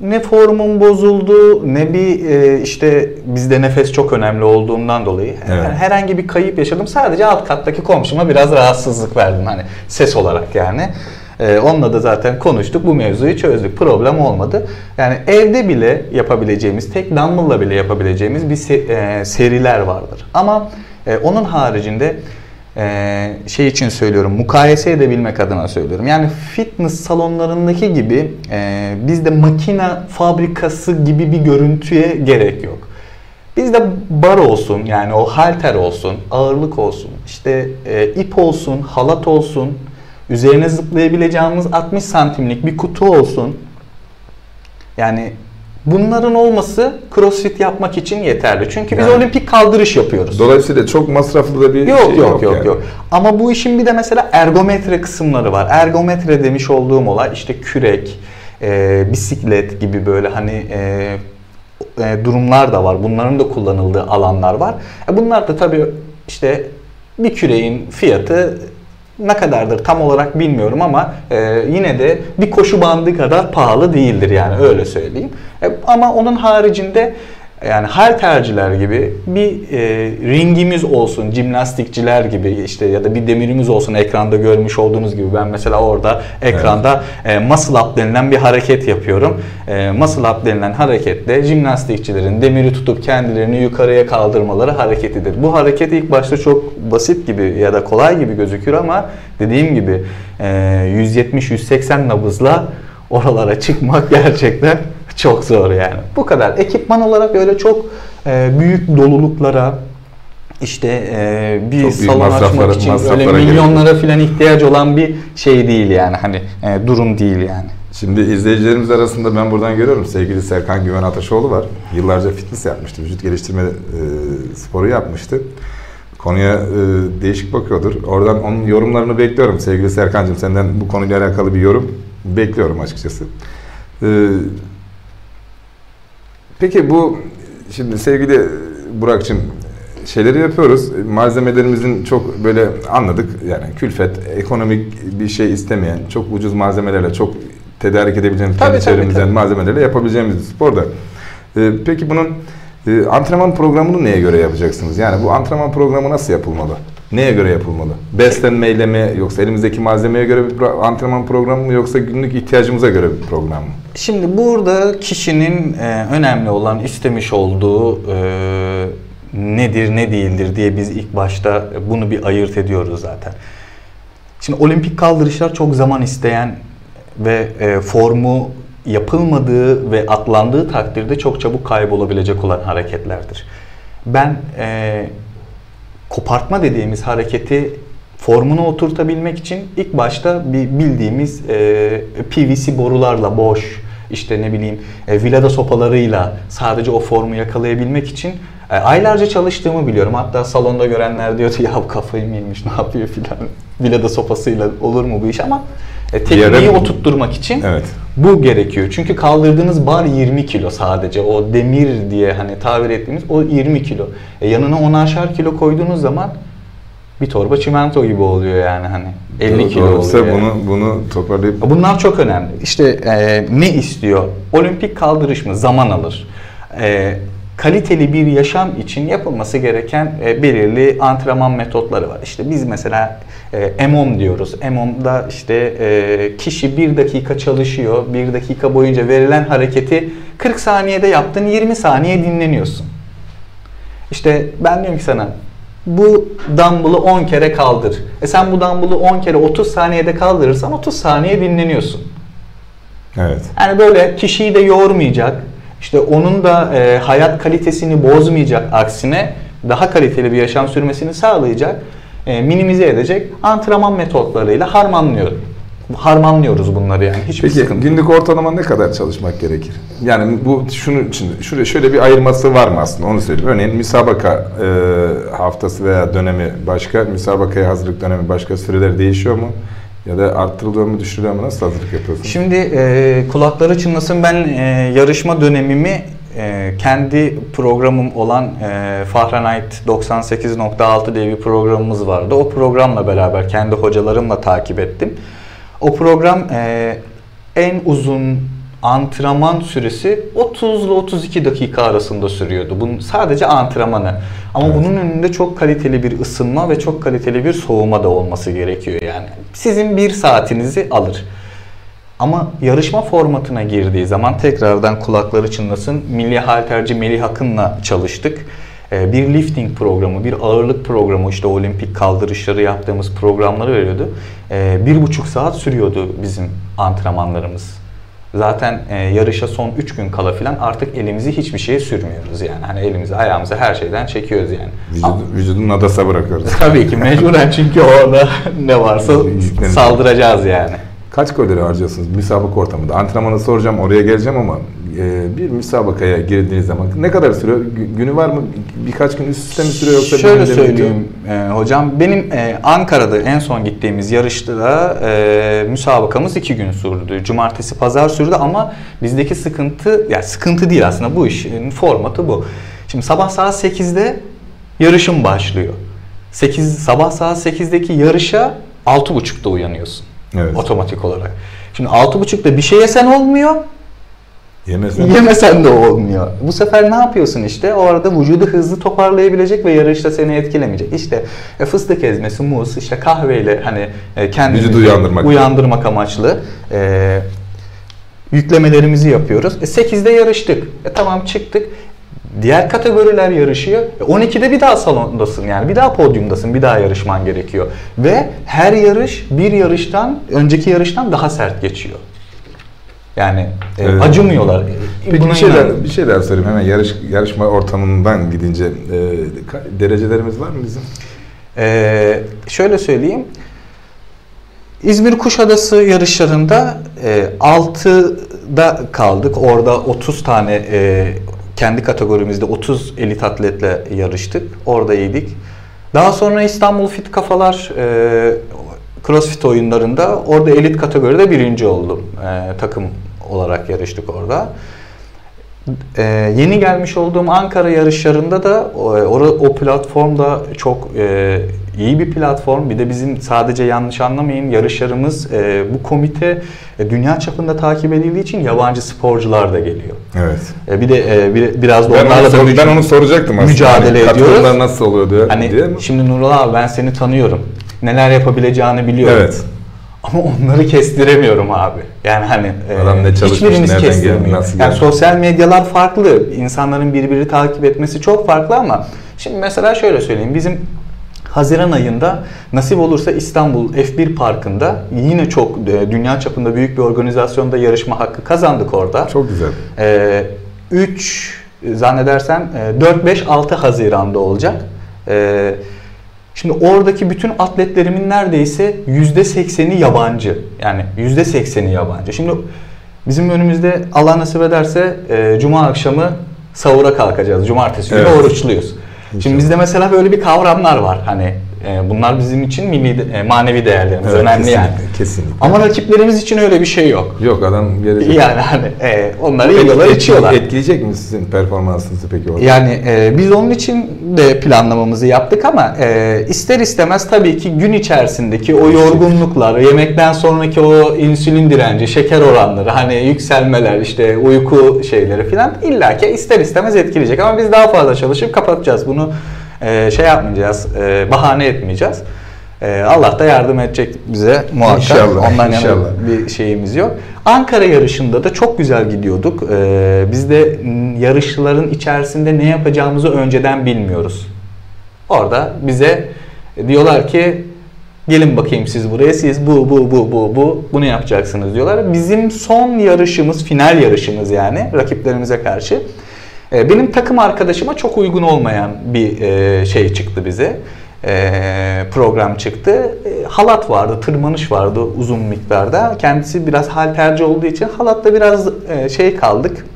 ne formum bozuldu ne bir eee, işte bizde nefes çok önemli olduğundan dolayı Evet. herhangi bir kayıp yaşadım. Sadece alt kattaki komşuma biraz rahatsızlık verdim hani ses olarak yani. Ee, onunla da zaten konuştuk. Bu mevzuyu çözdük. Problem olmadı. Yani evde bile yapabileceğimiz, tek dumbbell'la bile yapabileceğimiz bir se- e, seriler vardır. Ama e, onun haricinde e, şey için söylüyorum, mukayese edebilmek adına söylüyorum. Yani fitness salonlarındaki gibi e, bizde makine fabrikası gibi bir görüntüye gerek yok. Bizde bar olsun yani o halter olsun, ağırlık olsun, işte e, ip olsun, halat olsun, üzerine zıplayabileceğimiz 60 santimlik bir kutu olsun. Yani bunların olması crossfit yapmak için yeterli. Çünkü biz Yani- olimpik kaldırış yapıyoruz. Dolayısıyla çok masraflı da bir Yok şey yok yok yani. yok. Ama bu işin bir de mesela ergometre kısımları var. Ergometre demiş olduğum olay işte kürek, e, bisiklet gibi böyle hani e, e, durumlar da var. Bunların da kullanıldığı alanlar var. E, bunlar da tabii işte bir küreğin fiyatı ne kadardır tam olarak bilmiyorum ama e, yine de bir koşu bandı kadar pahalı değildir yani öyle söyleyeyim. E, ama onun haricinde yani halterciler gibi bir e, ringimiz olsun, jimnastikçiler gibi işte ya da bir demirimiz olsun ekranda görmüş olduğunuz gibi ben mesela orada ekranda e, muscle up denilen bir hareket yapıyorum. E, muscle up denilen harekette jimnastikçilerin demiri tutup kendilerini yukarıya kaldırmaları hareketidir. Bu hareket ilk başta çok basit gibi ya da kolay gibi gözükür ama dediğim gibi e, 170-180 nabızla oralara çıkmak gerçekten çok zor yani. Bu kadar. Ekipman olarak öyle çok e, büyük doluluklara işte e, bir Çok salon açmak için öyle milyonlara falan ihtiyacı olan bir şey değil yani hani e, durum değil yani. Şimdi izleyicilerimiz arasında ben buradan görüyorum sevgili Serkan Güven Ataşoğlu var. Yıllarca fitness yapmıştı, vücut geliştirme e, sporu yapmıştı. Konuya e, değişik bakıyordur. Oradan onun yorumlarını bekliyorum sevgili Serkan'cığım. Senden bu konuyla alakalı bir yorum bekliyorum açıkçası. E, peki bu şimdi sevgili Burak'cığım şeyleri yapıyoruz. Malzemelerimizin çok böyle anladık. Yani külfet, ekonomik bir şey istemeyen, çok ucuz malzemelerle, çok tedarik edebileceğimiz Tabii, kendi tabii, çevremizden tabii. malzemelerle yapabileceğimiz bir sporda. Ee, peki bunun e, antrenman programını neye göre yapacaksınız? Yani bu antrenman programı nasıl yapılmalı? Neye göre yapılmalı? Beslenmeyle mi yoksa elimizdeki malzemeye göre bir antrenman programı mı yoksa günlük ihtiyacımıza göre bir program mı? Şimdi burada kişinin e, önemli olan istemiş olduğu e, nedir ne değildir diye biz ilk başta bunu bir ayırt ediyoruz zaten. Şimdi olimpik kaldırışlar çok zaman isteyen ve e, formu yapılmadığı ve atlandığı takdirde çok çabuk kaybolabilecek olan hareketlerdir. Ben e, kopartma dediğimiz hareketi formunu oturtabilmek için ilk başta bir bildiğimiz e, PVC borularla boş işte ne bileyim e, vilada sopalarıyla sadece o formu yakalayabilmek için e, aylarca çalıştığımı biliyorum. Hatta salonda görenler diyordu ya kafayı mı yemiş ne yapıyor filan. Vilada sopasıyla olur mu bu iş ama e, tekniği yere- oturtturmak için Evet. bu gerekiyor. Çünkü kaldırdığınız bar 20 kilo sadece. O demir diye hani tabir ettiğimiz o 20 kilo. E yanına 10'arşar kilo koyduğunuz zaman bir torba çimento gibi oluyor yani hani 50 kilo Doğruysa oluyor. yani. bunu bunu toparlayıp Bunlar çok önemli. İşte e, ne istiyor? Olimpik kaldırış mı? Zaman alır. E, kaliteli bir yaşam için yapılması gereken e, belirli antrenman metotları var. İşte biz mesela e, EMOM diyoruz. EMOM'da işte e, kişi bir dakika çalışıyor. Bir dakika boyunca verilen hareketi 40 saniyede yaptın, 20 saniye dinleniyorsun. İşte ben diyorum ki sana bu dumbbell'ı 10 kere kaldır. E sen bu dumbbell'ı 10 kere 30 saniyede kaldırırsan 30 saniye dinleniyorsun. evet. Yani böyle kişiyi de yormayacak, işte onun da e, hayat kalitesini bozmayacak aksine daha kaliteli bir yaşam sürmesini sağlayacak, e, minimize edecek antrenman metotlarıyla harmanlıyor. Harmanlıyoruz bunları yani hiçbir Peki sıkıntı. günlük ortalama ne kadar çalışmak gerekir? Yani bu şunun için şuraya şöyle bir ayırması var mı aslında onu söyleyeyim. Örneğin müsabaka e, haftası veya dönemi başka, müsabakaya hazırlık dönemi başka süreler değişiyor mu? Ya da arttırılıyor mu, düşürülüyor mu? Nasıl hazırlık yapıyorsun? Şimdi e, kulakları çınlasın ben e, yarışma dönemimi e, kendi programım olan e, Fahrenheit 98.6 diye bir programımız vardı. O programla beraber kendi hocalarımla takip ettim. O program e, en uzun antrenman süresi 30 ile 32 dakika arasında sürüyordu. Bunun sadece antrenmanı. Ama Evet. bunun önünde çok kaliteli bir ısınma ve çok kaliteli bir soğuma da olması gerekiyor yani. Sizin bir saatinizi alır. Ama yarışma formatına girdiği zaman tekrardan kulakları çınlasın. Milli halterci Melih Akın'la çalıştık. Ee, Bir lifting programı, bir ağırlık programı, işte olimpik kaldırışları yaptığımız programları veriyordu. Ee, Bir buçuk saat sürüyordu bizim antrenmanlarımız. Zaten e, yarışa son 3 gün kala filan artık elimizi hiçbir şeye sürmüyoruz yani. Hani elimizi ayağımızı her şeyden çekiyoruz yani. Ama- Vücudu, vücudun nadasa bırakıyoruz. Tabii ki mecburen çünkü orada ne varsa saldıracağız yani. Kaç kalori harcıyorsunuz müsabaka ortamında? Antrenmanı soracağım, oraya geleceğim ama e, bir müsabakaya girdiğiniz zaman ne kadar sürüyor? Gü- Günü var mı? Birkaç gün üst üste mi sürüyor yoksa Şöyle söyleyeyim e, hocam, benim e, Ankara'da en son gittiğimiz yarışta e, müsabakamız iki gün sürdü. Cumartesi, pazar sürdü ama bizdeki sıkıntı, yani sıkıntı değil aslında bu işin formatı bu. Şimdi sabah saat 8'de yarışım başlıyor. 8 sabah saat 8'deki yarışa 6.30'da uyanıyorsun. Evet. Otomatik olarak. Şimdi 6.30'da bir şey yesen olmuyor, Yemesen. Yemesen de olmuyor. Bu sefer ne yapıyorsun işte? O arada vücudu hızlı toparlayabilecek ve yarışta seni etkilemeyecek. İşte e, fıstık ezmesi, muz, işte kahveyle hani e, kendimizi Vücudu uyandırmak. uyandırmak amaçlı e, yüklemelerimizi yapıyoruz. E, 8'de yarıştık. E, tamam çıktık. Diğer kategoriler yarışıyor. E, 12'de bir daha salondasın yani bir daha podyumdasın, bir daha yarışman gerekiyor. Ve her yarış bir yarıştan, önceki yarıştan daha sert geçiyor. Yani e, Evet. acımıyorlar. Peki Buna bir şeyler, inanın. bir şeyler sorayım hemen yarış yarışma ortamından gidince e, derecelerimiz var mı bizim? Ee, şöyle söyleyeyim. İzmir Kuşadası yarışlarında e, 6'da kaldık. Orada 30 tane e, kendi kategorimizde 30 elit atletle yarıştık. Orada iyiydik. Daha sonra İstanbul Fit Kafalar e, CrossFit oyunlarında orada elit kategoride birinci oldum. E, takım olarak yarıştık orada. Ee, yeni gelmiş olduğum Ankara yarışlarında da o, o, o platformda çok e, iyi bir platform. Bir de bizim sadece yanlış anlamayın yarışlarımız e, bu komite e, dünya çapında takip edildiği için yabancı sporcular da geliyor. Evet. E, bir de e, bir, biraz da Ben onlarla onu, ben onu soracaktım aslında. mücadele Hani ediyoruz. Nasıl oluyor diye. Hani diye mi? şimdi Nurullah abi ben seni tanıyorum. Neler yapabileceğini biliyorum. Evet. Ama onları kestiremiyorum abi. Yani hani e, Adam ne çalışmış, hiçbirimiz geldi, kestiremiyor. nasıl Yani geldi? sosyal medyalar farklı. İnsanların birbirini takip etmesi çok farklı ama şimdi mesela şöyle söyleyeyim. Bizim Haziran ayında nasip olursa İstanbul F1 Parkı'nda yine çok e, dünya çapında büyük bir organizasyonda yarışma hakkı kazandık orada. Çok güzel. Ee, 3 zannedersem e, 4-5-6 Haziran'da olacak. Ee, şimdi oradaki bütün atletlerimin neredeyse %80'i yabancı. Yani %80'i yabancı. Şimdi bizim önümüzde Allah nasip ederse e, Cuma akşamı sahura kalkacağız. Cumartesi günü Evet. oruçluyuz. Şimdi bizde mesela böyle bir kavramlar var. Hani e, bunlar bizim için milli e, manevi değerlerimiz. Evet, önemli yani. kesinlikle, kesinlikle. Ama rakiplerimiz için öyle bir şey yok. Yok adam gelecek. Yani hani e, onlar Bu yiyorlar içiyorlar. Etkileyecek mi sizin performansınızı peki orada? Yani e, biz onun için de planlamamızı yaptık ama e, ister istemez tabii ki gün içerisindeki o yorgunluklar, yemekten sonraki o insülin direnci, şeker oranları, hani yükselmeler, işte uyku şeyleri filan illaki ister istemez etkileyecek. Ama biz daha fazla çalışıp kapatacağız. Bunu e, şey yapmayacağız, e, bahane etmeyeceğiz. E, Allah da yardım edecek bize muhakkak. İnşallah, Ondan yana inşallah. bir şeyimiz yok. Ankara yarışında da çok güzel gidiyorduk. Ee, biz de yarışçıların içerisinde ne yapacağımızı önceden bilmiyoruz. Orada bize diyorlar ki gelin bakayım siz buraya siz bu bu bu bu bu bunu yapacaksınız diyorlar. Bizim son yarışımız final yarışımız yani rakiplerimize karşı. Ee, benim takım arkadaşıma çok uygun olmayan bir e, şey çıktı bize. E, program çıktı. E, halat vardı, tırmanış vardı uzun miktarda. Kendisi biraz halterci olduğu için halatta biraz e, şey kaldık.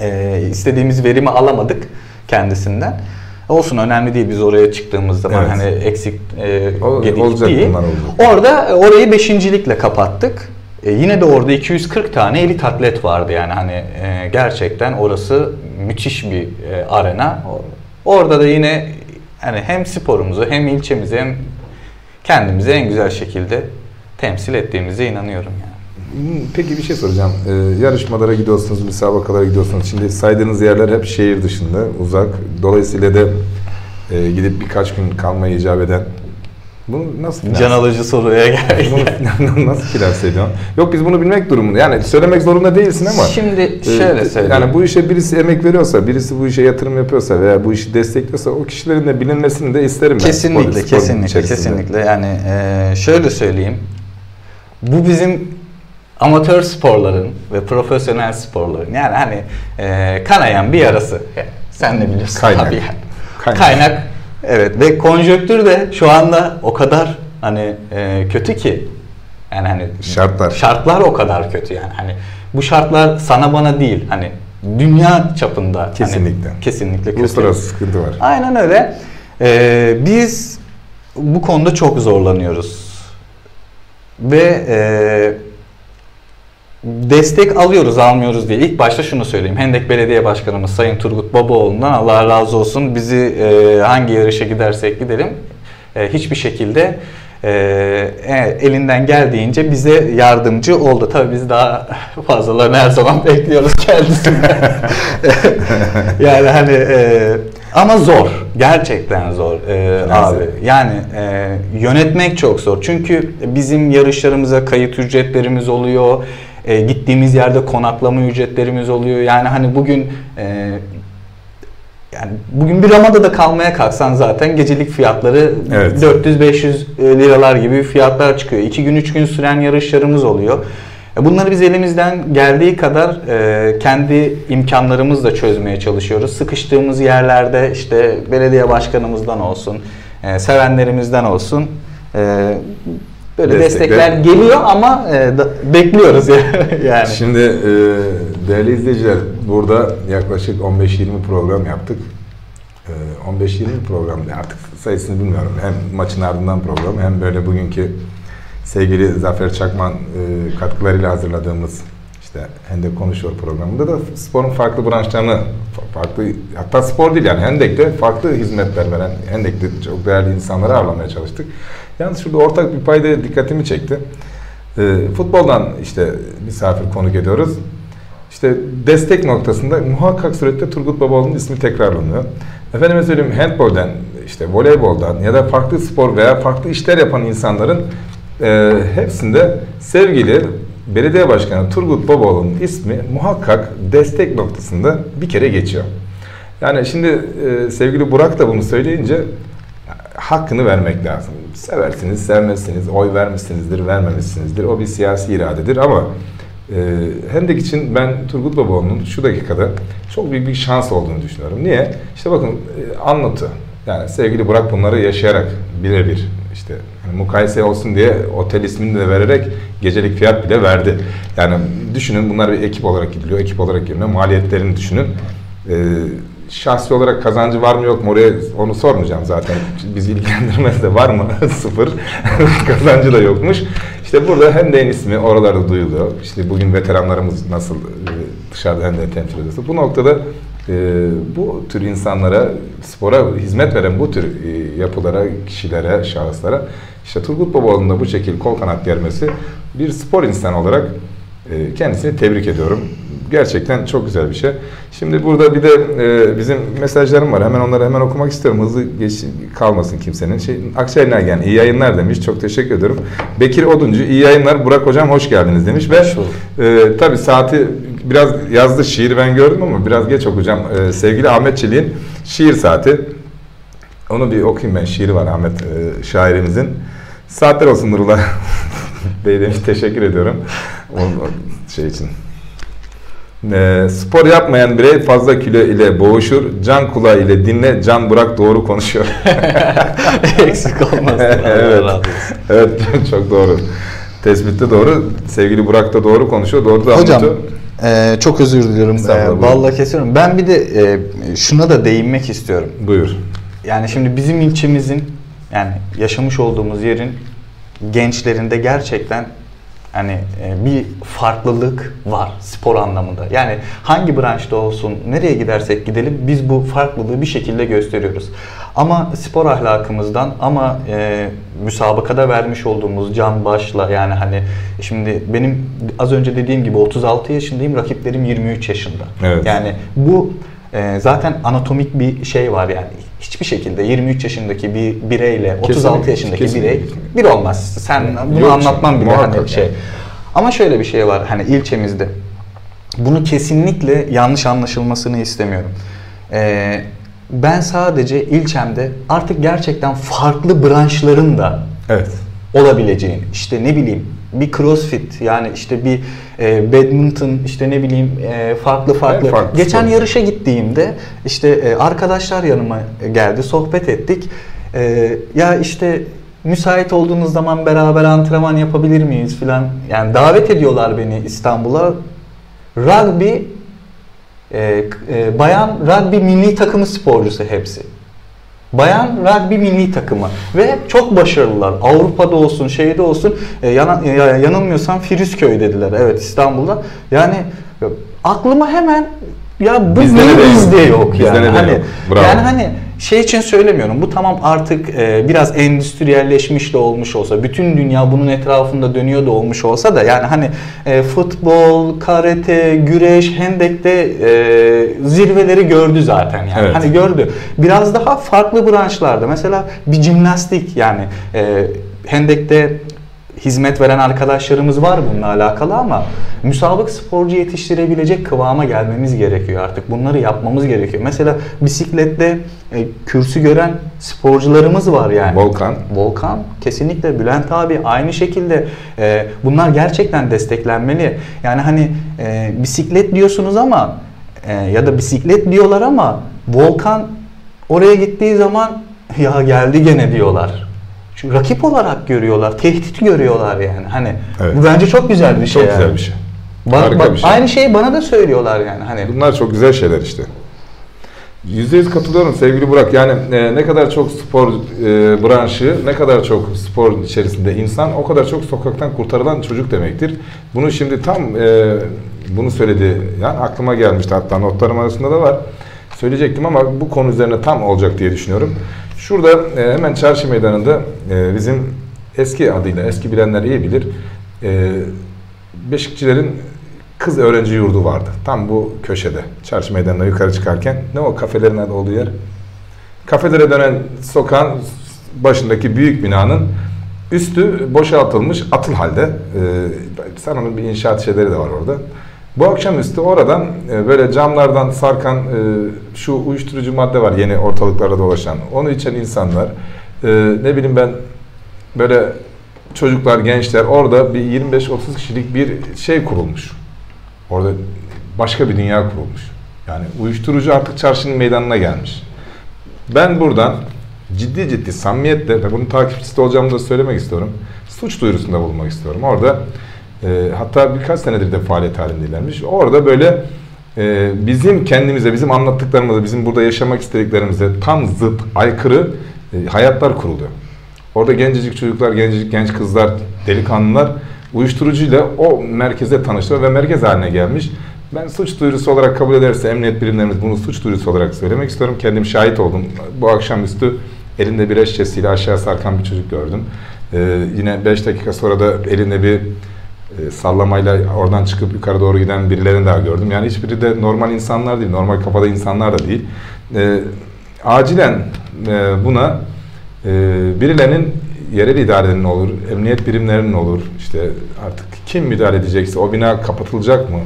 E, istediğimiz verimi alamadık kendisinden. Olsun önemli değil biz oraya çıktığımız zaman Evet. hani eksik e, Ol- gedik değil. Orada orayı beşincilikle kapattık. E, yine de orada 240 tane elit atlet vardı yani hani e, gerçekten orası müthiş bir e, arena. Orada da yine hani hem sporumuzu hem ilçemizi hem kendimizi en güzel şekilde temsil ettiğimize inanıyorum yani. Hmm, Peki bir şey soracağım. Ee, yarışmalara gidiyorsunuz, müsabakalara gidiyorsunuz. Şimdi saydığınız yerler hep şehir dışında, uzak. Dolayısıyla da e, gidip birkaç gün kalmayı icap eden. Bunu nasıl finanse- Can alıcı soruya geldi. Bunu nasıl finanse ediyorsun? Yok biz bunu bilmek durumunda. Yani söylemek zorunda değilsin ama. Şimdi e, şöyle söyleyeyim. Yani bu işe birisi emek veriyorsa, birisi bu işe yatırım yapıyorsa veya bu işi destekliyorsa o kişilerin de bilinmesini de isterim ben. Kesinlikle, spor- kesinlikle, içerisinde. kesinlikle. Yani e, şöyle söyleyeyim. Bu bizim amatör sporların ve profesyonel sporların yani hani e, kanayan bir yarası. Yani sen de biliyorsun Kaynak. tabii yani. Kaynak. Kaynak. Evet ve konjöktür de şu anda o kadar hani e, kötü ki yani hani Şartlar. şartlar o kadar kötü yani hani bu şartlar sana bana değil hani dünya çapında hani Kesinlikle. kesinlikle kötü. Uluslararası sıkıntı var. Aynen öyle. Ee, biz bu konuda çok zorlanıyoruz. Ve e, destek alıyoruz, almıyoruz diye. İlk başta şunu söyleyeyim. Hendek Belediye Başkanımız Sayın Turgut Babaoğlu'ndan Allah razı olsun bizi e, hangi yarışa gidersek gidelim e, hiçbir şekilde e, e, elinden geldiğince bize yardımcı oldu. Tabii biz daha fazlalarını her zaman bekliyoruz kendisinden. yani hani e, ama zor. Gerçekten zor e, Nasıl? abi. Yani e, yönetmek çok zor. Çünkü bizim yarışlarımıza kayıt ücretlerimiz oluyor. E, gittiğimiz yerde konaklama ücretlerimiz oluyor. Yani hani bugün e, yani bugün bir Ramada'da kalmaya kalksan zaten gecelik fiyatları Evet. 400-500 liralar gibi fiyatlar çıkıyor. 2 gün 3 gün süren yarışlarımız oluyor. E, Bunları biz elimizden geldiği kadar e, kendi imkanlarımızla çözmeye çalışıyoruz. Sıkıştığımız yerlerde işte belediye başkanımızdan olsun, e, sevenlerimizden olsun e, böyle Destekler. destekler geliyor ama e, da- bekliyoruz yani. Şimdi e, değerli izleyiciler burada yaklaşık 15-20 program yaptık. E, 15-20 program artık sayısını bilmiyorum. Hem maçın ardından program hem böyle bugünkü sevgili Zafer Çakman e, katkılarıyla hazırladığımız işte Hendek Konuşuyor programında da sporun farklı branşlarını, farklı hatta spor değil yani Hendek'te farklı hizmetler veren Hendek'te çok değerli insanları ağırlamaya çalıştık. Yalnız şurada ortak bir payda dikkatimi çekti. E, futboldan işte misafir konuk ediyoruz. İşte destek noktasında muhakkak surette Turgut Babaoğlu'nun ismi tekrarlanıyor. Efendime söyleyeyim handbolden, işte voleyboldan ya da farklı spor veya farklı işler yapan insanların e, hepsinde sevgili belediye başkanı Turgut Babaoğlu'nun ismi muhakkak destek noktasında bir kere geçiyor. Yani şimdi e, sevgili Burak da bunu söyleyince hakkını vermek lazım. Seversiniz, sevmezsiniz, oy vermişsinizdir, vermemişsinizdir. O bir siyasi iradedir ama e, Hendek için ben Turgut Babaoğlu'nun şu dakikada çok büyük bir şans olduğunu düşünüyorum. Niye? İşte bakın e, anlatı. Yani sevgili Burak bunları yaşayarak birebir işte yani mukayese olsun diye otel ismini de vererek gecelik fiyat bile verdi. Yani düşünün bunlar bir ekip olarak gidiliyor. Ekip olarak girme maliyetlerini düşünün. Ee, şahsi olarak kazancı var mı yok mu oraya onu sormayacağım zaten. Bizi ilgilendirmez de var mı? Sıfır. kazancı da yokmuş. İşte burada Hendek'in ismi oralarda duyuluyor. İşte bugün veteranlarımız nasıl e, dışarıda Hendek'i temsil ediyorsa. Bu noktada e, bu tür insanlara, spora hizmet veren bu tür e, yapılara, kişilere, şahıslara işte Turgut Babaoğlu'nun da bu şekilde kol kanat germesi bir spor insanı olarak e, kendisini tebrik ediyorum. Gerçekten çok güzel bir şey. Şimdi burada bir de e, bizim mesajlarım var. Hemen onları hemen okumak istiyorum. Hızlı geç kalmasın kimsenin. Şey, Akçay Nagen iyi yayınlar demiş. Çok teşekkür ediyorum. Bekir Oduncu iyi yayınlar. Burak Hocam hoş geldiniz demiş. Ve e, tabii saati biraz yazdı şiir ben gördüm ama biraz geç okuyacağım. E, sevgili Ahmet Çelik'in şiir saati. Onu bir okuyayım ben. Şiiri var Ahmet e, şairimizin. Saatler olsun Nurullah Bey demiş. Teşekkür ediyorum. O, o şey için. E, spor yapmayan birey fazla kilo ile boğuşur. Can kulağı ile dinle. Can Burak doğru konuşuyor. Eksik olmaz. evet. evet çok doğru. Tespitte doğru. Sevgili Burak da doğru konuşuyor. Doğru da Hocam anlatıyor. e, çok özür diliyorum. E, balla kesiyorum. Ben bir de e, şuna da değinmek istiyorum. Buyur. Yani şimdi bizim ilçemizin yani yaşamış olduğumuz yerin gençlerinde gerçekten hani e, bir farklılık var spor anlamında. Yani hangi branşta olsun, nereye gidersek gidelim biz bu farklılığı bir şekilde gösteriyoruz. Ama spor ahlakımızdan ama e, müsabakada vermiş olduğumuz can başla yani hani şimdi benim az önce dediğim gibi 36 yaşındayım, rakiplerim 23 yaşında. Evet. Yani bu e, zaten anatomik bir şey var yani. Hiçbir şekilde 23 yaşındaki bir bireyle 36 Kesinlikle, yaşındaki kesinlikle. birey bir olmaz. Sen bunu Yok, anlatman bile hani şey. yani. Ama şöyle bir şey var hani ilçemizde. Bunu kesinlikle yanlış anlaşılmasını istemiyorum. Ee, ben sadece ilçemde artık gerçekten farklı branşların da Evet. olabileceğini işte ne bileyim bir crossfit yani işte bir e, badminton işte ne bileyim e, farklı farklı. Evet, farklı Geçen spor. yarışa gittiğimde işte e, arkadaşlar yanıma geldi sohbet ettik. E, ya işte müsait olduğunuz zaman beraber antrenman yapabilir miyiz filan. Yani davet ediyorlar beni İstanbul'a. Rugby e, e, bayan rugby milli takımı sporcusu hepsi. Bayan rugby milli takımı ve çok başarılılar. Avrupa'da olsun, şeyde olsun. E, yana- ya- yanılmıyorsam Firuzköy dediler. Evet İstanbul'da. Yani e, aklıma hemen ya bu Bizde de yok. bizde yok Bizde yani. de Hani yok. Bravo. yani hani şey için söylemiyorum. Bu tamam artık e, biraz endüstriyelleşmiş de olmuş olsa, bütün dünya bunun etrafında dönüyor da olmuş olsa da yani hani e, futbol, karate, güreş, hendekte e, zirveleri gördü zaten yani. Evet. Hani gördü. Biraz daha farklı branşlarda mesela bir jimnastik yani e, hendekte hizmet veren arkadaşlarımız var bununla alakalı ama müsabık sporcu yetiştirebilecek kıvama gelmemiz gerekiyor artık. Bunları yapmamız gerekiyor. Mesela bisiklette e, kürsü gören sporcularımız var yani. Volkan. Volkan kesinlikle Bülent abi aynı şekilde e, bunlar gerçekten desteklenmeli. Yani hani e, bisiklet diyorsunuz ama e, ya da bisiklet diyorlar ama Volkan oraya gittiği zaman ya geldi gene diyorlar. Çünkü rakip olarak görüyorlar, tehdit görüyorlar yani. Hani Evet. bu bence çok güzel bir şey. Çok yani. güzel bir şey. Ba- Harika ba- bir şey. Aynı şeyi bana da söylüyorlar yani. Hani Bunlar çok güzel şeyler işte. Yüzde yüz katılıyorum sevgili Burak. Yani e, ne kadar çok spor e, branşı, ne kadar çok spor içerisinde insan, o kadar çok sokaktan kurtarılan çocuk demektir. Bunu şimdi tam e, bunu söyledi. Yani aklıma gelmişti hatta notlarım arasında da var. Söyleyecektim ama bu konu üzerine tam olacak diye düşünüyorum. Şurada e, hemen çarşı meydanında e, bizim eski adıyla, eski bilenler iyi bilir. E, Beşikçilerin kız öğrenci yurdu vardı. Tam bu köşede. Çarşı meydanına yukarı çıkarken. Ne o kafelerin adı olduğu yer? Kafelere dönen sokağın başındaki büyük binanın üstü boşaltılmış atıl halde. Sanırım bir inşaat şeyleri de var orada. Bu akşamüstü oradan e, böyle camlardan sarkan e, şu uyuşturucu madde var yeni ortalıklarda dolaşan. Onu içen insanlar e, ne bileyim ben böyle çocuklar, gençler orada bir 25-30 kişilik bir şey kurulmuş. Orada başka bir dünya kurulmuş. Yani uyuşturucu artık çarşının meydanına gelmiş. Ben buradan ciddi ciddi samimiyetle ve bunun takipçisi olacağımı da söylemek istiyorum. Suç duyurusunda bulunmak istiyorum. Orada e, hatta birkaç senedir de faaliyet halindeylermiş. Orada böyle e, bizim kendimize, bizim anlattıklarımıza, bizim burada yaşamak istediklerimize tam zıt, aykırı e, hayatlar kuruluyor. Orada gencecik çocuklar, gencecik genç kızlar, delikanlılar uyuşturucuyla o merkeze tanıştılar ve merkez haline gelmiş. Ben suç duyurusu olarak kabul ederse emniyet birimlerimiz bunu suç duyurusu olarak söylemek istiyorum. Kendim şahit oldum. Bu akşamüstü elinde bir eşçesiyle aşağı sarkan bir çocuk gördüm. Ee, yine 5 dakika sonra da elinde bir e, sallamayla oradan çıkıp yukarı doğru giden birilerini daha gördüm. Yani hiçbiri de normal insanlar değil, normal kafada insanlar da değil. Ee, acilen e, buna e, birilerinin yerel idarenin olur, emniyet birimlerinin olur, işte artık kim müdahale edecekse o bina kapatılacak mı?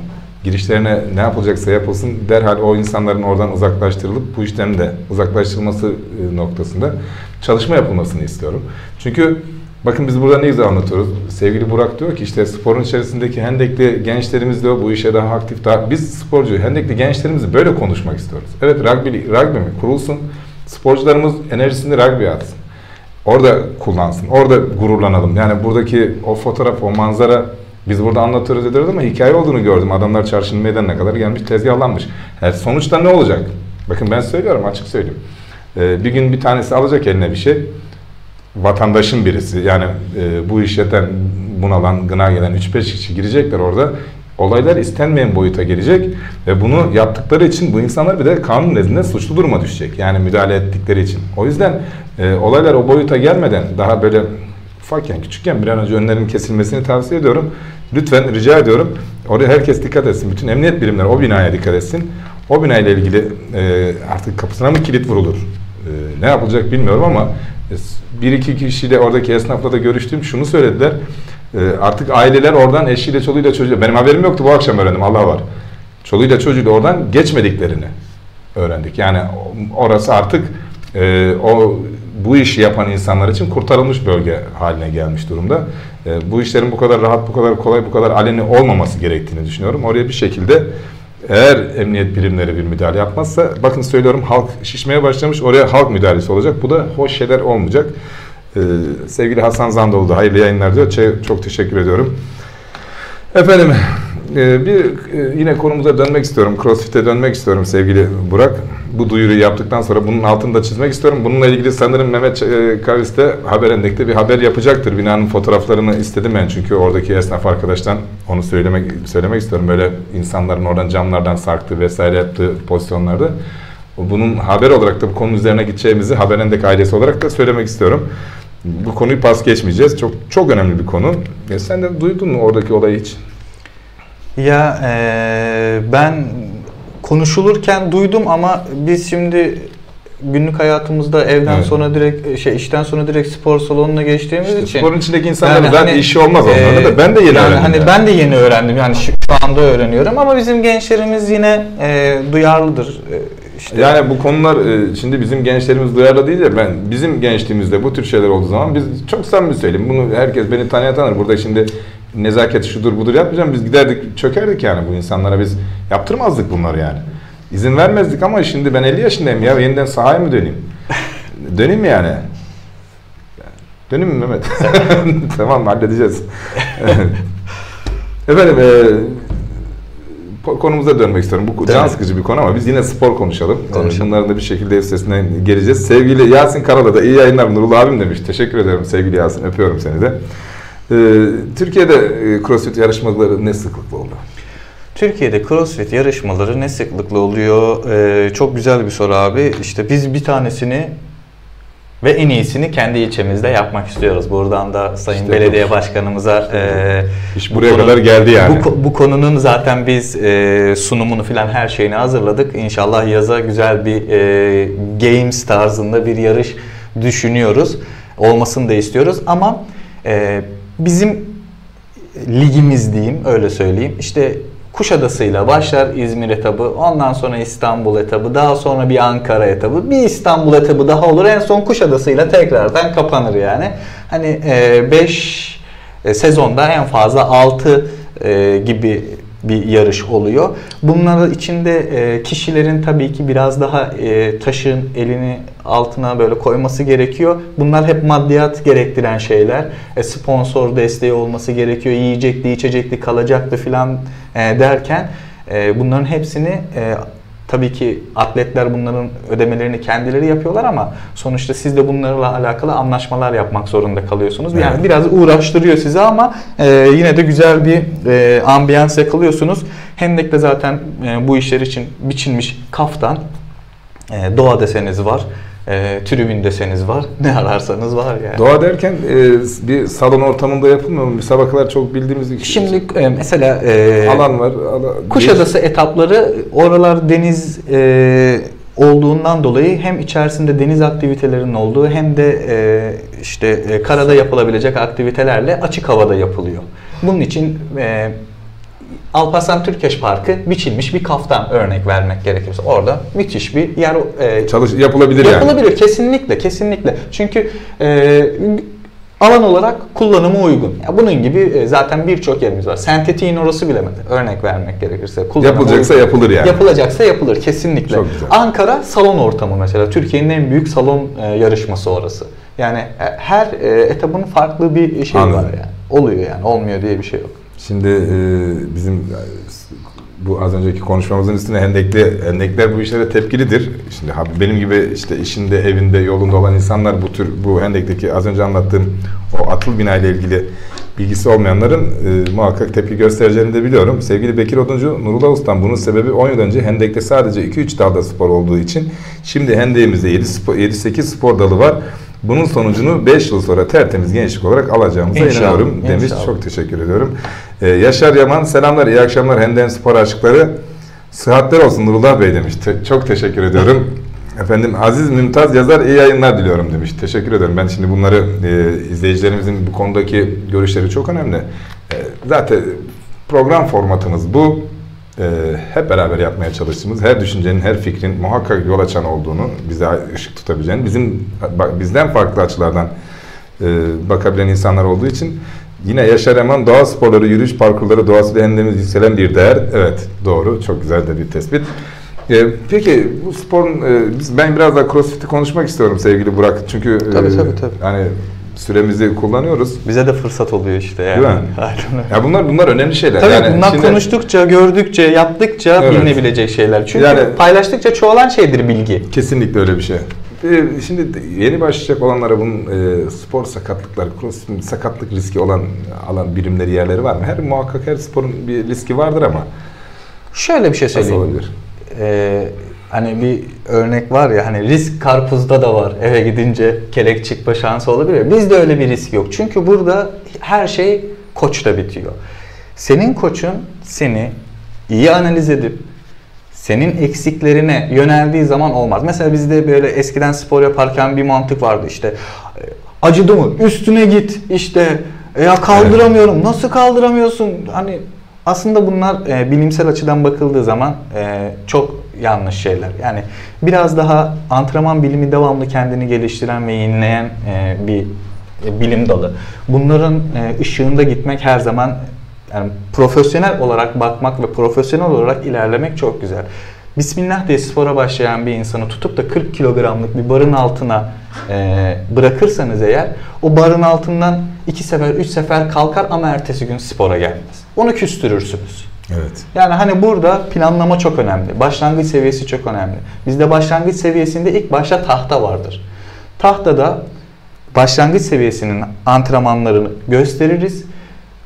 girişlerine ne yapılacaksa yapılsın derhal o insanların oradan uzaklaştırılıp bu işlerin de uzaklaştırılması e, noktasında çalışma yapılmasını istiyorum. Çünkü bakın biz burada ne güzel anlatıyoruz. Sevgili Burak diyor ki işte sporun içerisindeki hendekli gençlerimiz diyor bu işe daha aktif daha biz sporcu hendekli gençlerimizi böyle konuşmak istiyoruz. Evet rugby, rugby mi kurulsun sporcularımız enerjisini rugby atsın. Orada kullansın. Orada gururlanalım. Yani buradaki o fotoğraf, o manzara biz burada anlatıyoruz ediyoruz ama hikaye olduğunu gördüm. Adamlar çarşının meydanına kadar gelmiş tezgahlanmış. Yani sonuçta ne olacak? Bakın ben söylüyorum açık söyleyeyim. Ee, bir gün bir tanesi alacak eline bir şey. Vatandaşın birisi yani e, bu işleten bunalan, gına gelen 3-5 kişi girecekler orada. Olaylar istenmeyen boyuta gelecek ve bunu yaptıkları için bu insanlar bir de kanun nezdinde suçlu duruma düşecek. Yani müdahale ettikleri için. O yüzden e, olaylar o boyuta gelmeden daha böyle ufakken, küçükken bir an önce önlerinin kesilmesini tavsiye ediyorum. Lütfen rica ediyorum. Oraya herkes dikkat etsin. Bütün emniyet birimleri o binaya dikkat etsin. O binayla ilgili e, artık kapısına mı kilit vurulur? E, ne yapılacak bilmiyorum ama bir iki kişiyle oradaki esnafla da görüştüm. Şunu söylediler. E, artık aileler oradan eşiyle, çoluğuyla, çocuğuyla. Benim haberim yoktu bu akşam öğrendim. Allah var. Çoluğuyla, çocuğuyla oradan geçmediklerini öğrendik. Yani orası artık e, o bu işi yapan insanlar için kurtarılmış bölge haline gelmiş durumda. E, bu işlerin bu kadar rahat, bu kadar kolay, bu kadar aleni olmaması gerektiğini düşünüyorum. Oraya bir şekilde eğer emniyet birimleri bir müdahale yapmazsa, bakın söylüyorum halk şişmeye başlamış, oraya halk müdahalesi olacak. Bu da hoş şeyler olmayacak. Ee, sevgili Hasan Zandoğlu da hayırlı yayınlar diyor. Çok teşekkür ediyorum. Efendim, e, bir e, yine konumuza dönmek istiyorum. CrossFit'e dönmek istiyorum sevgili Burak bu duyuruyu yaptıktan sonra bunun altını da çizmek istiyorum. Bununla ilgili sanırım Mehmet e, Kavis de Haber Endek'te bir haber yapacaktır. Binanın fotoğraflarını istedim ben çünkü oradaki esnaf arkadaştan onu söylemek söylemek istiyorum. Böyle insanların oradan camlardan sarktığı vesaire yaptığı pozisyonlarda. Bunun haber olarak da bu konu üzerine gideceğimizi Haber Endek ailesi olarak da söylemek istiyorum. Bu konuyu pas geçmeyeceğiz. Çok çok önemli bir konu. E sen de duydun mu oradaki olayı hiç? Ya e, ben konuşulurken duydum ama biz şimdi günlük hayatımızda evden evet. sonra direkt şey işten sonra direkt spor salonuna geçtiğimiz işte için sporun içindeki insanların yani zaten hani, işi olmaz onlarda e, da ben de yeni yani öğrendim. Hani yani. ben de yeni öğrendim yani şu, şu anda öğreniyorum ama bizim gençlerimiz yine e, duyarlıdır. E, işte. Yani bu konular e, şimdi bizim gençlerimiz duyarlı değil de ben bizim gençliğimizde bu tür şeyler olduğu zaman biz çok samimi söyleyeyim. Bunu herkes beni tanıyan tanır. Burada şimdi nezaket şudur budur yapmayacağım. Biz giderdik çökerdik yani bu insanlara biz yaptırmazdık bunları yani. İzin vermezdik ama şimdi ben 50 yaşındayım ya yeniden sahaya mı döneyim? döneyim mi yani? Döneyim mi Mehmet? tamam halledeceğiz. Efendim e, konumuza dönmek istiyorum. Bu can sıkıcı bir konu ama biz yine spor konuşalım. konuşalım. Bunların da bir şekilde üstesinden geleceğiz. Sevgili Yasin Karada da iyi yayınlar Nurullah abim demiş. Teşekkür ederim sevgili Yasin. Öpüyorum seni de. Ee, Türkiye'de e, crossfit yarışmaları ne sıklıkla oldu? Türkiye'de CrossFit yarışmaları ne sıklıkla oluyor? Ee, çok güzel bir soru abi. İşte biz bir tanesini ve en iyisini kendi ilçemizde yapmak istiyoruz. Buradan da Sayın İşte Belediye bu. Başkanımıza e, İş bu buraya konu- kadar geldi yani. Bu, bu konunun zaten biz e, sunumunu filan her şeyini hazırladık. İnşallah yaza güzel bir e, games tarzında bir yarış düşünüyoruz. Olmasını da istiyoruz ama e, bizim ligimiz diyeyim öyle söyleyeyim. İşte Kuşadası'yla başlar İzmir etabı, ondan sonra İstanbul etabı, daha sonra bir Ankara etabı, bir İstanbul etabı daha olur. En son Kuşadası'yla tekrardan kapanır yani. Hani 5 sezonda en fazla 6 gibi bir yarış oluyor. Bunların içinde e, kişilerin tabii ki biraz daha e, taşın elini altına böyle koyması gerekiyor. Bunlar hep maddiyat gerektiren şeyler. E, sponsor desteği olması gerekiyor. Yiyecekli, içecekli, kalacaktı filan derken bunların hepsini Tabii ki atletler bunların ödemelerini kendileri yapıyorlar ama sonuçta siz de bunlarla alakalı anlaşmalar yapmak zorunda kalıyorsunuz. Yani Evet. biraz uğraştırıyor sizi ama e, yine de güzel bir e, ambiyans yakalıyorsunuz. Hendek'te zaten e, bu işler için biçilmiş kaftan, e, doğa deseniz var, e, tribün deseniz var, ne ararsanız var yani. Doğa derken e, bir salon ortamında yapılmıyor mu? Müsabakalar çok bildiğimiz bir Şimdi e, mesela e, alan var. Ala, Kuşadası etapları oralar deniz e, olduğundan dolayı hem içerisinde deniz aktivitelerinin olduğu hem de e, işte e, karada yapılabilecek aktivitelerle açık havada yapılıyor. Bunun için e, Alparslan Türkeş Parkı biçilmiş bir kaftan örnek vermek gerekirse. Orada müthiş bir yer e, Çalış yapılabilir yani. Yapılabilir kesinlikle kesinlikle. Çünkü e, alan olarak kullanıma uygun. Ya bunun gibi e, zaten birçok yerimiz var. Sentetiğin orası bilemedi. Örnek vermek gerekirse. kullanıma Yapılacaksa uygun. yapılır yani. Yapılacaksa yapılır kesinlikle. Ankara salon ortamı mesela. Türkiye'nin en büyük salon e, yarışması orası. Yani e, her etabın farklı bir şey Anladım. var yani. Oluyor yani. Olmuyor diye bir şey yok. Şimdi e, bizim e, bu az önceki konuşmamızın üstüne hendekli hendekler bu işlere tepkilidir. Şimdi benim gibi işte işinde, evinde, yolunda olan insanlar bu tür bu hendekteki az önce anlattığım o atıl bina ile ilgili bilgisi olmayanların e, muhakkak tepki göstereceğini de biliyorum. Sevgili Bekir Oduncu, Nurullah Ustam bunun sebebi 10 yıl önce hendekte sadece 2-3 dalda spor olduğu için şimdi hendeğimizde 7-8 spor dalı var. Bunun sonucunu 5 yıl sonra tertemiz gençlik olarak alacağımıza İnşallah, inanıyorum demiş. inşallah. Çok teşekkür ediyorum. Ee, Yaşar Yaman selamlar, iyi akşamlar Hendem Spor aşıkları. Sıhhatler olsun Nurullah Bey demiş. Te- çok teşekkür ediyorum. Efendim Aziz Mümtaz yazar iyi yayınlar diliyorum demiş. Teşekkür ederim. Ben şimdi bunları e, izleyicilerimizin bu konudaki görüşleri çok önemli. E, zaten program formatımız bu. E, hep beraber yapmaya çalıştığımız her düşüncenin, her fikrin muhakkak yol açan olduğunu, bize ışık tutabileceğini, bizim bizden farklı açılardan e, bakabilen insanlar olduğu için yine Yaşar Eman doğa sporları, yürüyüş parkurları doğasıyla endemiz yükselen bir değer. Evet doğru çok güzel de bir tespit. E, peki bu sporun e, biz- ben biraz daha CrossFit'i konuşmak istiyorum sevgili Burak. Çünkü e, Tabii, tabii, tabii. hani süremizi kullanıyoruz. Bize de fırsat oluyor işte yani. Değil mi? Aynen. Ya bunlar bunlar önemli şeyler. Tabii Yani bunlar şimdi- konuştukça, gördükçe, yaptıkça Evet. bilinebilecek şeyler. Çünkü Yani- paylaştıkça çoğalan şeydir bilgi. Kesinlikle öyle bir şey. Ee, Şimdi yeni başlayacak olanlara bunun e, spor sakatlıkları, sakatlık riski olan alan birimleri yerleri var mı? Her muhakkak her sporun bir riski vardır ama Şöyle bir şey nasıl söyleyeyim. olabilir? Ee, hani bir örnek var ya hani risk karpuzda da var. Eve gidince kelek çıkma şansı olabilir. Bizde öyle bir risk yok. Çünkü burada her şey koçta bitiyor. Senin koçun seni iyi analiz edip senin eksiklerine yöneldiği zaman olmaz. Mesela bizde böyle eskiden spor yaparken bir mantık vardı işte acıdı mı üstüne git işte "E ya kaldıramıyorum nasıl kaldıramıyorsun hani aslında bunlar e, bilimsel açıdan bakıldığı zaman e, çok yanlış şeyler. Yani biraz daha antrenman bilimi devamlı kendini geliştiren ve yenileyen e, bir e, bilim dalı. Bunların e, ışığında gitmek her zaman yani profesyonel olarak bakmak ve profesyonel olarak ilerlemek çok güzel. Bismillah diye spora başlayan bir insanı tutup da 40 kilogramlık bir barın altına e, bırakırsanız eğer o barın altından iki sefer, üç sefer kalkar ama ertesi gün spora gelmez. Onu küstürürsünüz. Evet. Yani hani burada planlama çok önemli. Başlangıç seviyesi çok önemli. Bizde başlangıç seviyesinde ilk başta tahta vardır. Tahtada başlangıç seviyesinin antrenmanlarını gösteririz.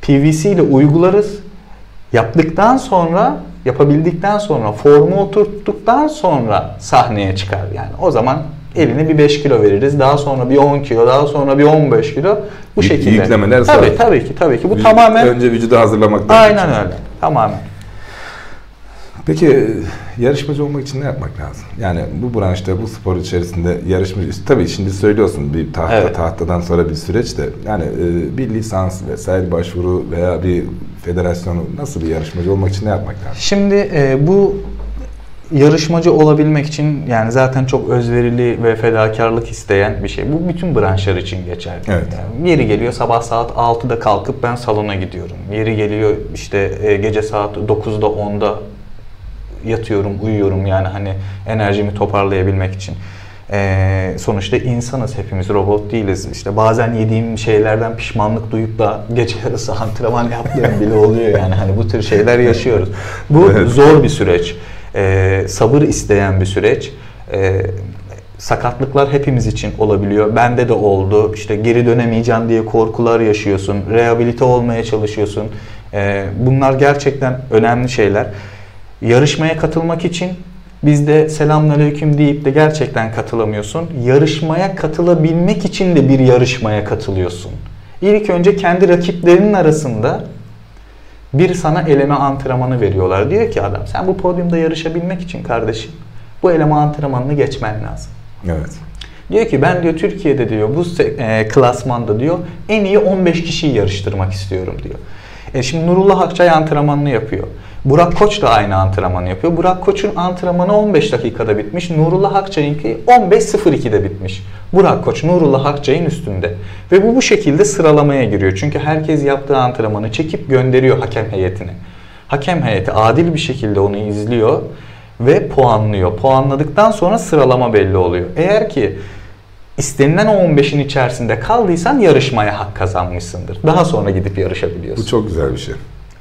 PVC ile uygularız. Yaptıktan sonra, yapabildikten sonra, formu oturttuktan sonra sahneye çıkar. Yani o zaman eline bir 5 kilo veririz. Daha sonra bir 10 kilo, daha sonra bir 15 kilo. Bu Yük- şekilde. yüklemeler Tabii sabit. tabii ki tabii ki. Bu Vücut- tamamen Önce vücudu hazırlamak lazım. aynen öyle. Tamamen. Peki yarışmacı olmak için ne yapmak lazım? Yani bu branşta, bu spor içerisinde yarışmacı... Tabii şimdi söylüyorsun bir tahta, Evet. tahtadan sonra bir süreç de yani e, bir lisans vesaire başvuru veya bir federasyonu nasıl bir yarışmacı olmak için ne yapmak lazım? Şimdi e, bu yarışmacı olabilmek için yani zaten çok özverili ve fedakarlık isteyen bir şey. Bu bütün branşlar için geçerli. Evet. Yani yeri geliyor sabah saat 6'da kalkıp ben salona gidiyorum. Yeri geliyor işte e, gece saat 9'da 10'da yatıyorum, uyuyorum yani hani enerjimi toparlayabilmek için. Ee, sonuçta insanız hepimiz robot değiliz. İşte bazen yediğim şeylerden pişmanlık duyup da gece yarısı antrenman yaptığım bile oluyor yani hani bu tür şeyler yaşıyoruz. Bu Evet. zor bir süreç. Ee, sabır isteyen bir süreç. Ee, sakatlıklar hepimiz için olabiliyor. Bende de oldu. İşte geri dönemeyeceğim diye korkular yaşıyorsun. Rehabilite olmaya çalışıyorsun. Ee, bunlar gerçekten önemli şeyler. Yarışmaya katılmak için bizde selamünaleyküm deyip de gerçekten katılamıyorsun. Yarışmaya katılabilmek için de bir yarışmaya katılıyorsun. İlk önce kendi rakiplerinin arasında bir sana eleme antrenmanı veriyorlar. Diyor ki adam sen bu podyumda yarışabilmek için kardeşim bu eleme antrenmanını geçmen lazım. Evet. Diyor ki ben diyor Türkiye'de diyor bu e, klasmanda diyor en iyi 15 kişiyi yarıştırmak istiyorum diyor. E şimdi Nurullah Akçay antrenmanını yapıyor. Burak Koç da aynı antrenmanı yapıyor. Burak Koç'un antrenmanı 15 dakikada bitmiş. Nurullah Akçay'ınki 15.02'de bitmiş. Burak Koç Nurullah Akçay'ın üstünde. Ve bu bu şekilde sıralamaya giriyor. Çünkü herkes yaptığı antrenmanı çekip gönderiyor hakem heyetine. Hakem heyeti adil bir şekilde onu izliyor ve puanlıyor. Puanladıktan sonra sıralama belli oluyor. Eğer ki istenilen o 15'in içerisinde kaldıysan yarışmaya hak kazanmışsındır. Daha sonra gidip yarışabiliyorsun. Bu çok güzel bir şey.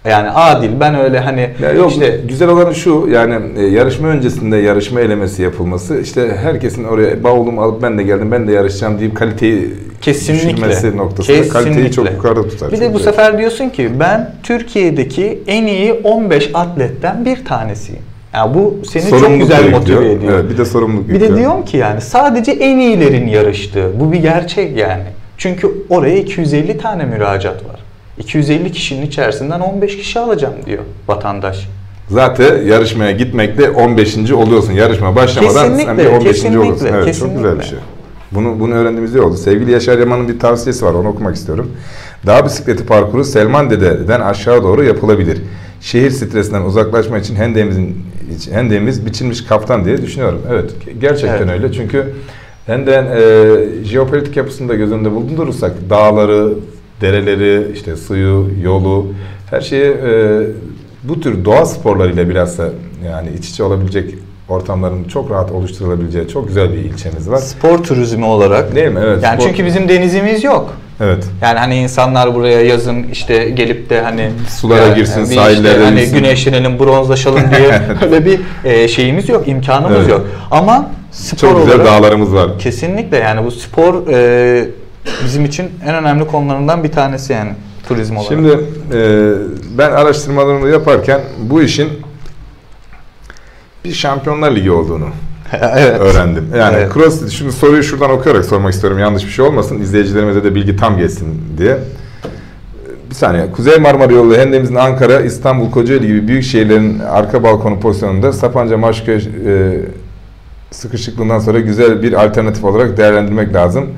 Yani adil ben öyle hani Ya yok işte güzel olan şu yani e, yarışma öncesinde yarışma elemesi yapılması işte herkesin oraya bavulumu alıp ben de geldim ben de yarışacağım deyip kaliteyi Kesinlikle. noktasında kaliteyi çok Kesinlikle. yukarıda tutar. bir Çok de bu güzel. sefer diyorsun ki ben Türkiye'deki en iyi 15 atletten bir tanesiyim. Yani bu seni çok Sorumluluk güzel da motive yüklüyor. ediyor. Evet, bir de sorumluluk Bir yüklüyor. de diyorum ki yani sadece en iyilerin yarıştığı. Bu bir gerçek yani. Çünkü oraya 250 tane müracaat var. 250 kişinin içerisinden 15 kişi alacağım diyor vatandaş. Zaten yarışmaya gitmekle 15. oluyorsun. Yarışma başlamadan sen Kesinlikle, bir 15. kesinlikle, oluyorsun. Evet, çok kesinlikle. güzel bir şey. Bunu bunu öğrendiğimiz iyi oldu. Sevgili Yaşar Yaman'ın bir tavsiyesi var. Onu okumak istiyorum. Dağ bisikleti parkuru Selman Dede'den aşağı doğru yapılabilir. Şehir stresinden uzaklaşmak için hendemizin hendemiz biçilmiş kaftan diye düşünüyorum. Evet, gerçekten Evet. öyle. Çünkü Hendek'in e, jeopolitik yapısını da göz önünde bulundurursak dağları, dereleri, işte suyu, yolu, her şeyi e, bu tür doğa sporlarıyla bilhassa yani iç içe olabilecek ortamların çok rahat oluşturulabileceği çok güzel bir ilçemiz var. Spor turizmi olarak. Değil mi? Evet. Yani spor- çünkü bizim denizimiz yok. Evet. Yani hani insanlar buraya yazın işte gelip de hani Sulara ya, girsin, bir sahillere işte hani güneşlenelim, bronzlaşalım diye öyle bir e, şeyimiz yok, imkanımız Evet. yok. Ama spor Çok güzel olarak dağlarımız var. kesinlikle yani bu spor e, bizim için en önemli konularından bir tanesi yani turizm olarak. Şimdi e, ben araştırmalarımı yaparken bu işin bir Şampiyonlar Ligi olduğunu evet. öğrendim. Yani Evet. cross şimdi soruyu şuradan okuyarak sormak istiyorum. Yanlış bir şey olmasın. İzleyicilerimize de bilgi tam geçsin diye. Bir saniye. Kuzey Marmara Yolu Hendemizin Ankara, İstanbul, Kocaeli gibi büyük şehirlerin arka balkonu pozisyonunda Sapanca Maşköy e, sıkışıklığından sonra güzel bir alternatif olarak değerlendirmek lazım.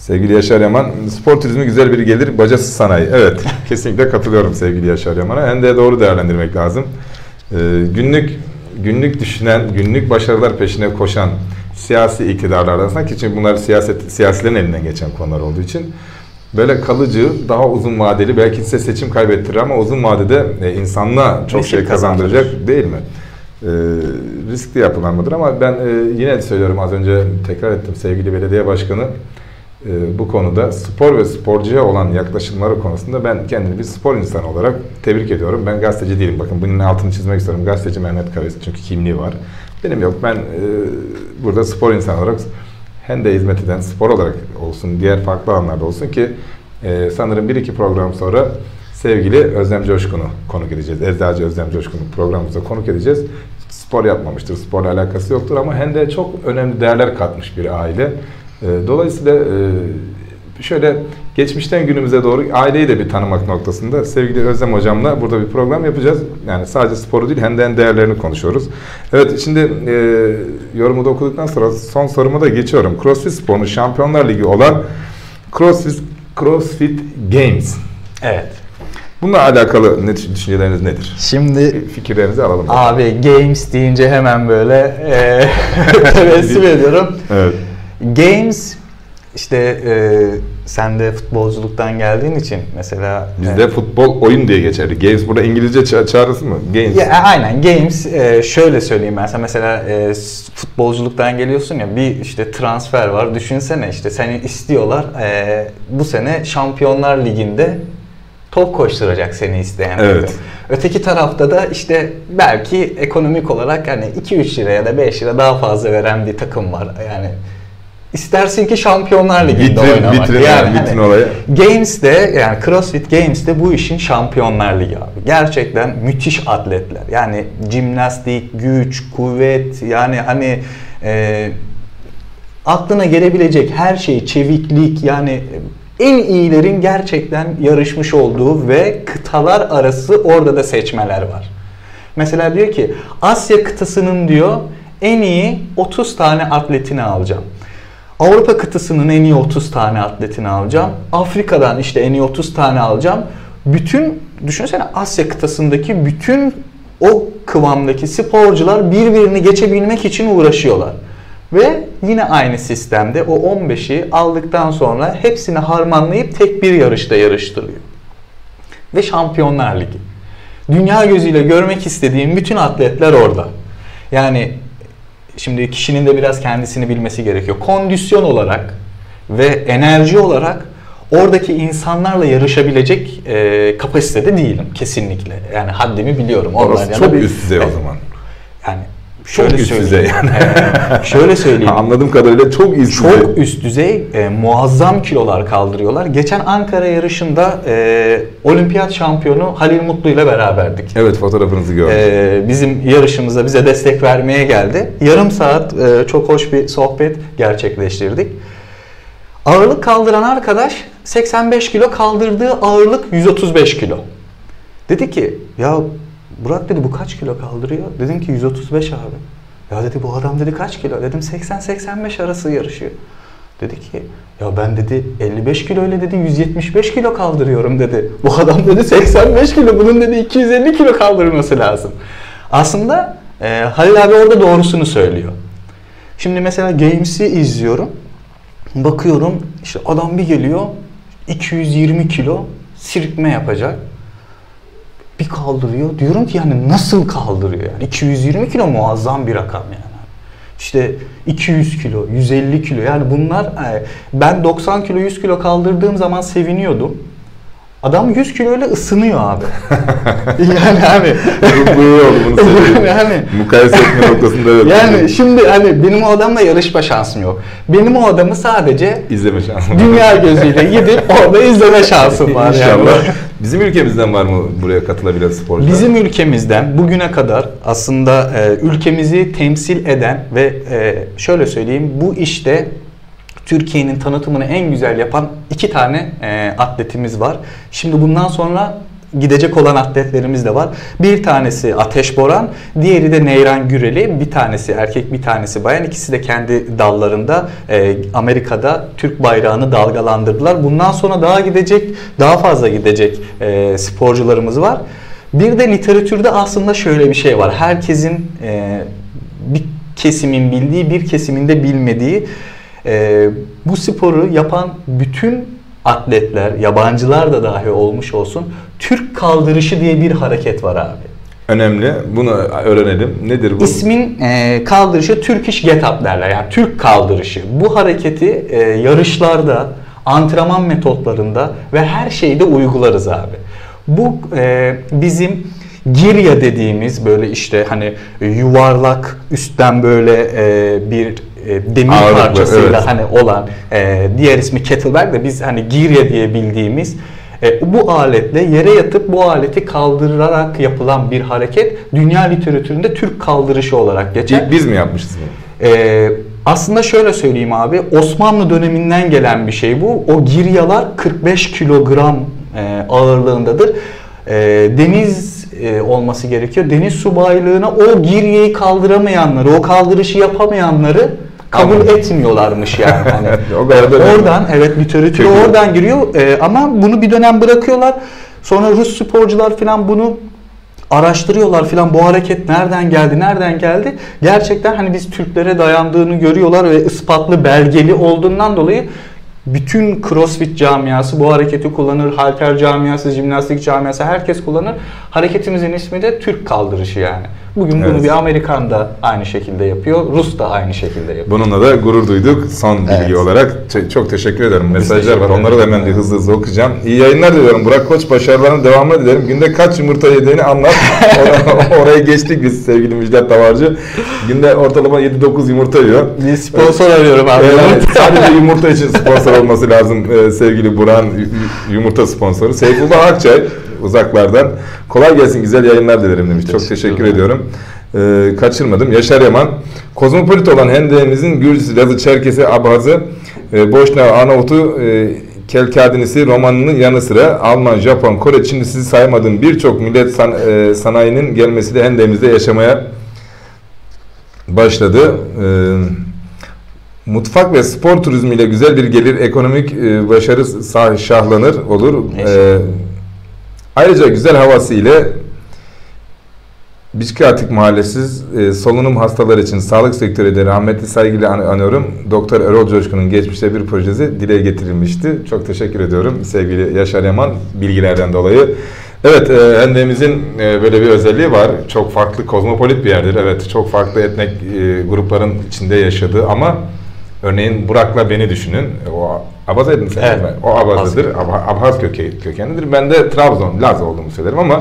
Sevgili Yaşar Yaman, spor turizmi güzel bir gelir, bacasız sanayi. Evet, kesinlikle katılıyorum sevgili Yaşar Yaman'a. Hem de doğru değerlendirmek lazım. Ee, günlük günlük düşünen, günlük başarılar peşine koşan siyasi iktidarlardan sanki çünkü bunlar siyaset siyasilerin elinden geçen konular olduğu için böyle kalıcı, daha uzun vadeli belki size seçim kaybettirir ama uzun vadede e, insanlığa çok Risk şey kazandıracak kazandırır. değil mi? Ee, riskli yapılanmadır ama ben e, yine de söylüyorum az önce tekrar ettim sevgili belediye başkanı e, bu konuda spor ve sporcuya olan yaklaşımları konusunda ben kendimi bir spor insanı olarak tebrik ediyorum. Ben gazeteci değilim bakın bunun altını çizmek istiyorum. Gazeteci Mehmet Kaves çünkü kimliği var. Benim yok ben e, burada spor insanı olarak hem de hizmet eden spor olarak olsun diğer farklı alanlarda olsun ki e, sanırım bir iki program sonra sevgili Özlem Coşkun'u konuk edeceğiz. Eczacı Özlem Coşkun'u programımıza konuk edeceğiz. Spor yapmamıştır, sporla alakası yoktur ama hem de çok önemli değerler katmış bir aile. Ee, dolayısıyla e, şöyle geçmişten günümüze doğru aileyi de bir tanımak noktasında sevgili Özlem Hocam'la burada bir program yapacağız. Yani sadece sporu değil hem de en değerlerini konuşuyoruz. Evet şimdi e, yorumu da okuduktan sonra son soruma da geçiyorum. CrossFit sporunun Şampiyonlar Ligi olan CrossFit, CrossFit Games. Evet. Bununla alakalı ne düşünceleriniz nedir? Şimdi Fikirlerinizi alalım. abi games deyince hemen böyle e, tebessüm ediyorum. Evet. Games işte e, sen de futbolculuktan geldiğin için mesela Bizde futbol oyun diye geçerli. Games burada İngilizce ça- çağrısı mı? Games. Ya, aynen games e, şöyle söyleyeyim ben sana mesela e, futbolculuktan geliyorsun ya bir işte transfer var düşünsene işte seni istiyorlar e, bu sene Şampiyonlar Ligi'nde top koşturacak seni isteyen. Evet. Öteki tarafta da işte belki ekonomik olarak hani 2-3 lira ya da 5 lira daha fazla veren bir takım var. Yani istersin ki Şampiyonlar Ligi'nde Vitrin, oynamak. vitrin, Yani vitrin hani- olayı. Games'te yani CrossFit Games'te bu işin şampiyonlar ligi abi. Gerçekten müthiş atletler. Yani jimnastik, güç, kuvvet yani hani e, aklına gelebilecek her şey, çeviklik yani en iyilerin gerçekten yarışmış olduğu ve kıtalar arası orada da seçmeler var. Mesela diyor ki Asya kıtasının diyor en iyi 30 tane atletini alacağım. Avrupa kıtasının en iyi 30 tane atletini alacağım. Afrika'dan işte en iyi 30 tane alacağım. Bütün düşünsene Asya kıtasındaki bütün o kıvamdaki sporcular birbirini geçebilmek için uğraşıyorlar. Ve yine aynı sistemde o 15'i aldıktan sonra hepsini harmanlayıp tek bir yarışta yarıştırıyor. Ve Şampiyonlar Ligi. Dünya gözüyle görmek istediğim bütün atletler orada. Yani şimdi kişinin de biraz kendisini bilmesi gerekiyor. Kondisyon olarak ve enerji olarak oradaki insanlarla yarışabilecek e, kapasitede değilim kesinlikle. Yani haddimi biliyorum. Orası Ondan çok yana bir- üst düzey o zaman. Yani şöyle üst söyleyeyim. düzey yani. Ee, şöyle söyleyeyim. Anladığım kadarıyla çok üst düzey. Çok üst düzey e, muazzam kilolar kaldırıyorlar. Geçen Ankara yarışında e, olimpiyat şampiyonu Halil Mutlu ile beraberdik. Evet fotoğrafınızı gördüm. E, bizim yarışımıza bize destek vermeye geldi. Yarım saat e, çok hoş bir sohbet gerçekleştirdik. Ağırlık kaldıran arkadaş 85 kilo kaldırdığı ağırlık 135 kilo. Dedi ki ya Burak dedi bu kaç kilo kaldırıyor? Dedim ki 135 abi. Ya dedi bu adam dedi kaç kilo? Dedim 80-85 arası yarışıyor. Dedi ki ya ben dedi 55 kilo ile dedi 175 kilo kaldırıyorum dedi. Bu adam dedi 85 kilo bunun dedi 250 kilo kaldırması lazım. Aslında e, Halil abi orada doğrusunu söylüyor. Şimdi mesela Games'i izliyorum. Bakıyorum işte adam bir geliyor 220 kilo sirkme yapacak. Bir kaldırıyor. Diyorum ki yani nasıl kaldırıyor yani? 220 kilo muazzam bir rakam yani. İşte 200 kilo, 150 kilo yani bunlar e, ben 90 kilo 100 kilo kaldırdığım zaman seviniyordum. Adam 100 kilo ile ısınıyor abi. yani hani Bu, bu iyi oldu bunu söyleyeyim. yani Mukayese etme noktasında evet. yani şimdi hani benim o adamla yarışma şansım yok. Benim o adamı sadece izleme şansı. dünya gözüyle gidip orada izleme şansım var yani. İnşallah. Bizim ülkemizden var mı buraya katılabilen sporcular? Bizim ülkemizden bugüne kadar aslında e, ülkemizi temsil eden ve e, şöyle söyleyeyim bu işte Türkiye'nin tanıtımını en güzel yapan iki tane e, atletimiz var. Şimdi bundan sonra gidecek olan atletlerimiz de var. Bir tanesi Ateş Boran, diğeri de Neyran Güreli. Bir tanesi erkek, bir tanesi bayan. İkisi de kendi dallarında e, Amerika'da Türk bayrağını dalgalandırdılar. Bundan sonra daha gidecek, daha fazla gidecek e, sporcularımız var. Bir de literatürde aslında şöyle bir şey var. Herkesin e, bir kesimin bildiği, bir kesimin de bilmediği e, bu sporu yapan bütün atletler, yabancılar da dahi olmuş olsun Türk kaldırışı diye bir hareket var abi. Önemli. Bunu öğrenelim. Nedir bu? İsmin e, kaldırışı Turkish Get Up derler. Yani Türk kaldırışı. Bu hareketi e, yarışlarda, antrenman metotlarında ve her şeyde uygularız abi. Bu e, bizim girya dediğimiz böyle işte hani yuvarlak üstten böyle e, bir e, demir Ağırlıklı, parçasıyla evet. hani olan e, diğer ismi kettlebell de biz hani girya diye bildiğimiz E, bu aletle yere yatıp bu aleti kaldırarak yapılan bir hareket dünya literatüründe Türk kaldırışı olarak geçer. Biz mi yapmışız bunu? Ee, aslında şöyle söyleyeyim abi, Osmanlı döneminden gelen bir şey bu. O giryalar 45 kilogram e, ağırlığındadır. E, deniz e, olması gerekiyor. Deniz subaylığına o giryeyi kaldıramayanları, o kaldırışı yapamayanları kabul etmiyorlarmış yani. Hani, O kadar oradan evet literatüre Çünkü- oradan giriyor E, ama bunu bir dönem bırakıyorlar. Sonra Rus sporcular falan bunu araştırıyorlar filan. Bu hareket nereden geldi nereden geldi? Gerçekten hani biz Türklere dayandığını görüyorlar ve ispatlı belgeli olduğundan dolayı bütün crossfit camiası bu hareketi kullanır halter camiası jimnastik camiası herkes kullanır. Hareketimizin ismi de Türk kaldırışı yani bugün bunu Evet. bir Amerikan da aynı şekilde yapıyor Rus da aynı şekilde yapıyor Bununla da gurur duyduk son bilgi Evet. olarak. Çok teşekkür ederim. Mesajlar teşekkür var. Onları da hemen bir hızlı hızlı okuyacağım. İyi yayınlar diliyorum. Burak Koç başarılarının devamını dilerim. Günde kaç yumurta yediğini anlat. Ora- Oraya geçtik biz sevgili Müjdat Davarcı. Günde ortalama 7-9 yumurta yiyor. bir sponsor arıyorum abi Evet, sadece yumurta için sponsor olması lazım e, sevgili yu- yumurta sponsoru. Seyfullah Akçay uzaklardan. Kolay gelsin güzel yayınlar dilerim demiş. Çok Teşekkür ediyorum. E, kaçırmadım. Yaşar Yaman. Kozmopolit olan Hendeğimizin Gürcüsü, Lazı, Çerkesi, Abhazı, e, Boşna, Arnavut'u, e, Kelkadinisi romanının yanı sıra Alman, Japon, Kore, Çinli sizi saymadığım birçok millet san- e, sanayinin gelmesiyle Hendeğimizde yaşamaya başladı. E, mutfak ve spor turizmiyle güzel bir gelir, ekonomik e, başarı şahlanır olur. E, ayrıca güzel havası ile Biçkatik Mahallesiz e, solunum hastaları için sağlık sektörü rahmetli saygıyla an- anıyorum. Doktor Erol Coşkun'un geçmişte bir projesi dile getirilmişti. Çok teşekkür ediyorum sevgili Yaşar Yaman bilgilerden dolayı. Evet, e, Hendeğimizin e, böyle bir özelliği var. Çok farklı, kozmopolit bir yerdir. Evet, çok farklı etnik e, grupların içinde yaşadığı ama örneğin Burak'la beni düşünün. O Abazaydın sen Evet. O Abaz'dır. Abha- Abhaz köke, kökenlidir. Ben de Trabzon, Laz olduğumu söylerim ama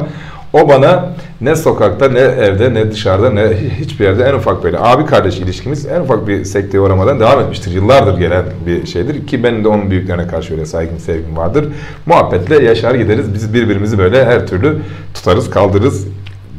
o bana ne sokakta, ne evde, ne dışarıda, ne hiçbir yerde en ufak böyle abi kardeş ilişkimiz en ufak bir sekteye uğramadan devam etmiştir. Yıllardır gelen bir şeydir ki benim de onun büyüklerine karşı öyle saygım, sevgim vardır. Muhabbetle yaşar gideriz. Biz birbirimizi böyle her türlü tutarız, kaldırırız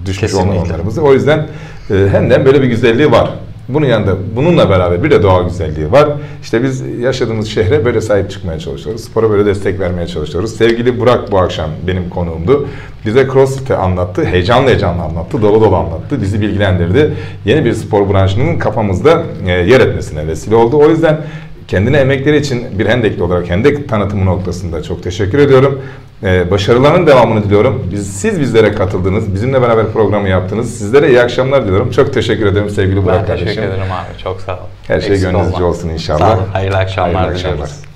düşmüş olmalarımızı. O yüzden e, hem böyle bir güzelliği var. Bunun yanında bununla beraber bir de doğa güzelliği var. İşte biz yaşadığımız şehre böyle sahip çıkmaya çalışıyoruz. Spora böyle destek vermeye çalışıyoruz. Sevgili Burak bu akşam benim konuğumdu. Bize CrossFit'i anlattı. Heyecanlı heyecanlı anlattı. Dolu dolu anlattı. Bizi bilgilendirdi. Yeni bir spor branşının kafamızda e, yer etmesine vesile oldu. O yüzden kendine emekleri için bir hendekli olarak hendek tanıtımı noktasında çok teşekkür ediyorum. Ee, başarılarının devamını diliyorum. Biz, siz bizlere katıldınız. Bizimle beraber programı yaptınız. Sizlere iyi akşamlar diliyorum. Çok teşekkür ederim sevgili Burak Ben kardeşim. teşekkür ederim abi çok sağ ol. Her şey Eksik gönlünüzce olma. olsun inşallah. Sağ olun. Hayırlı akşamlar Hayırlı akşamlar.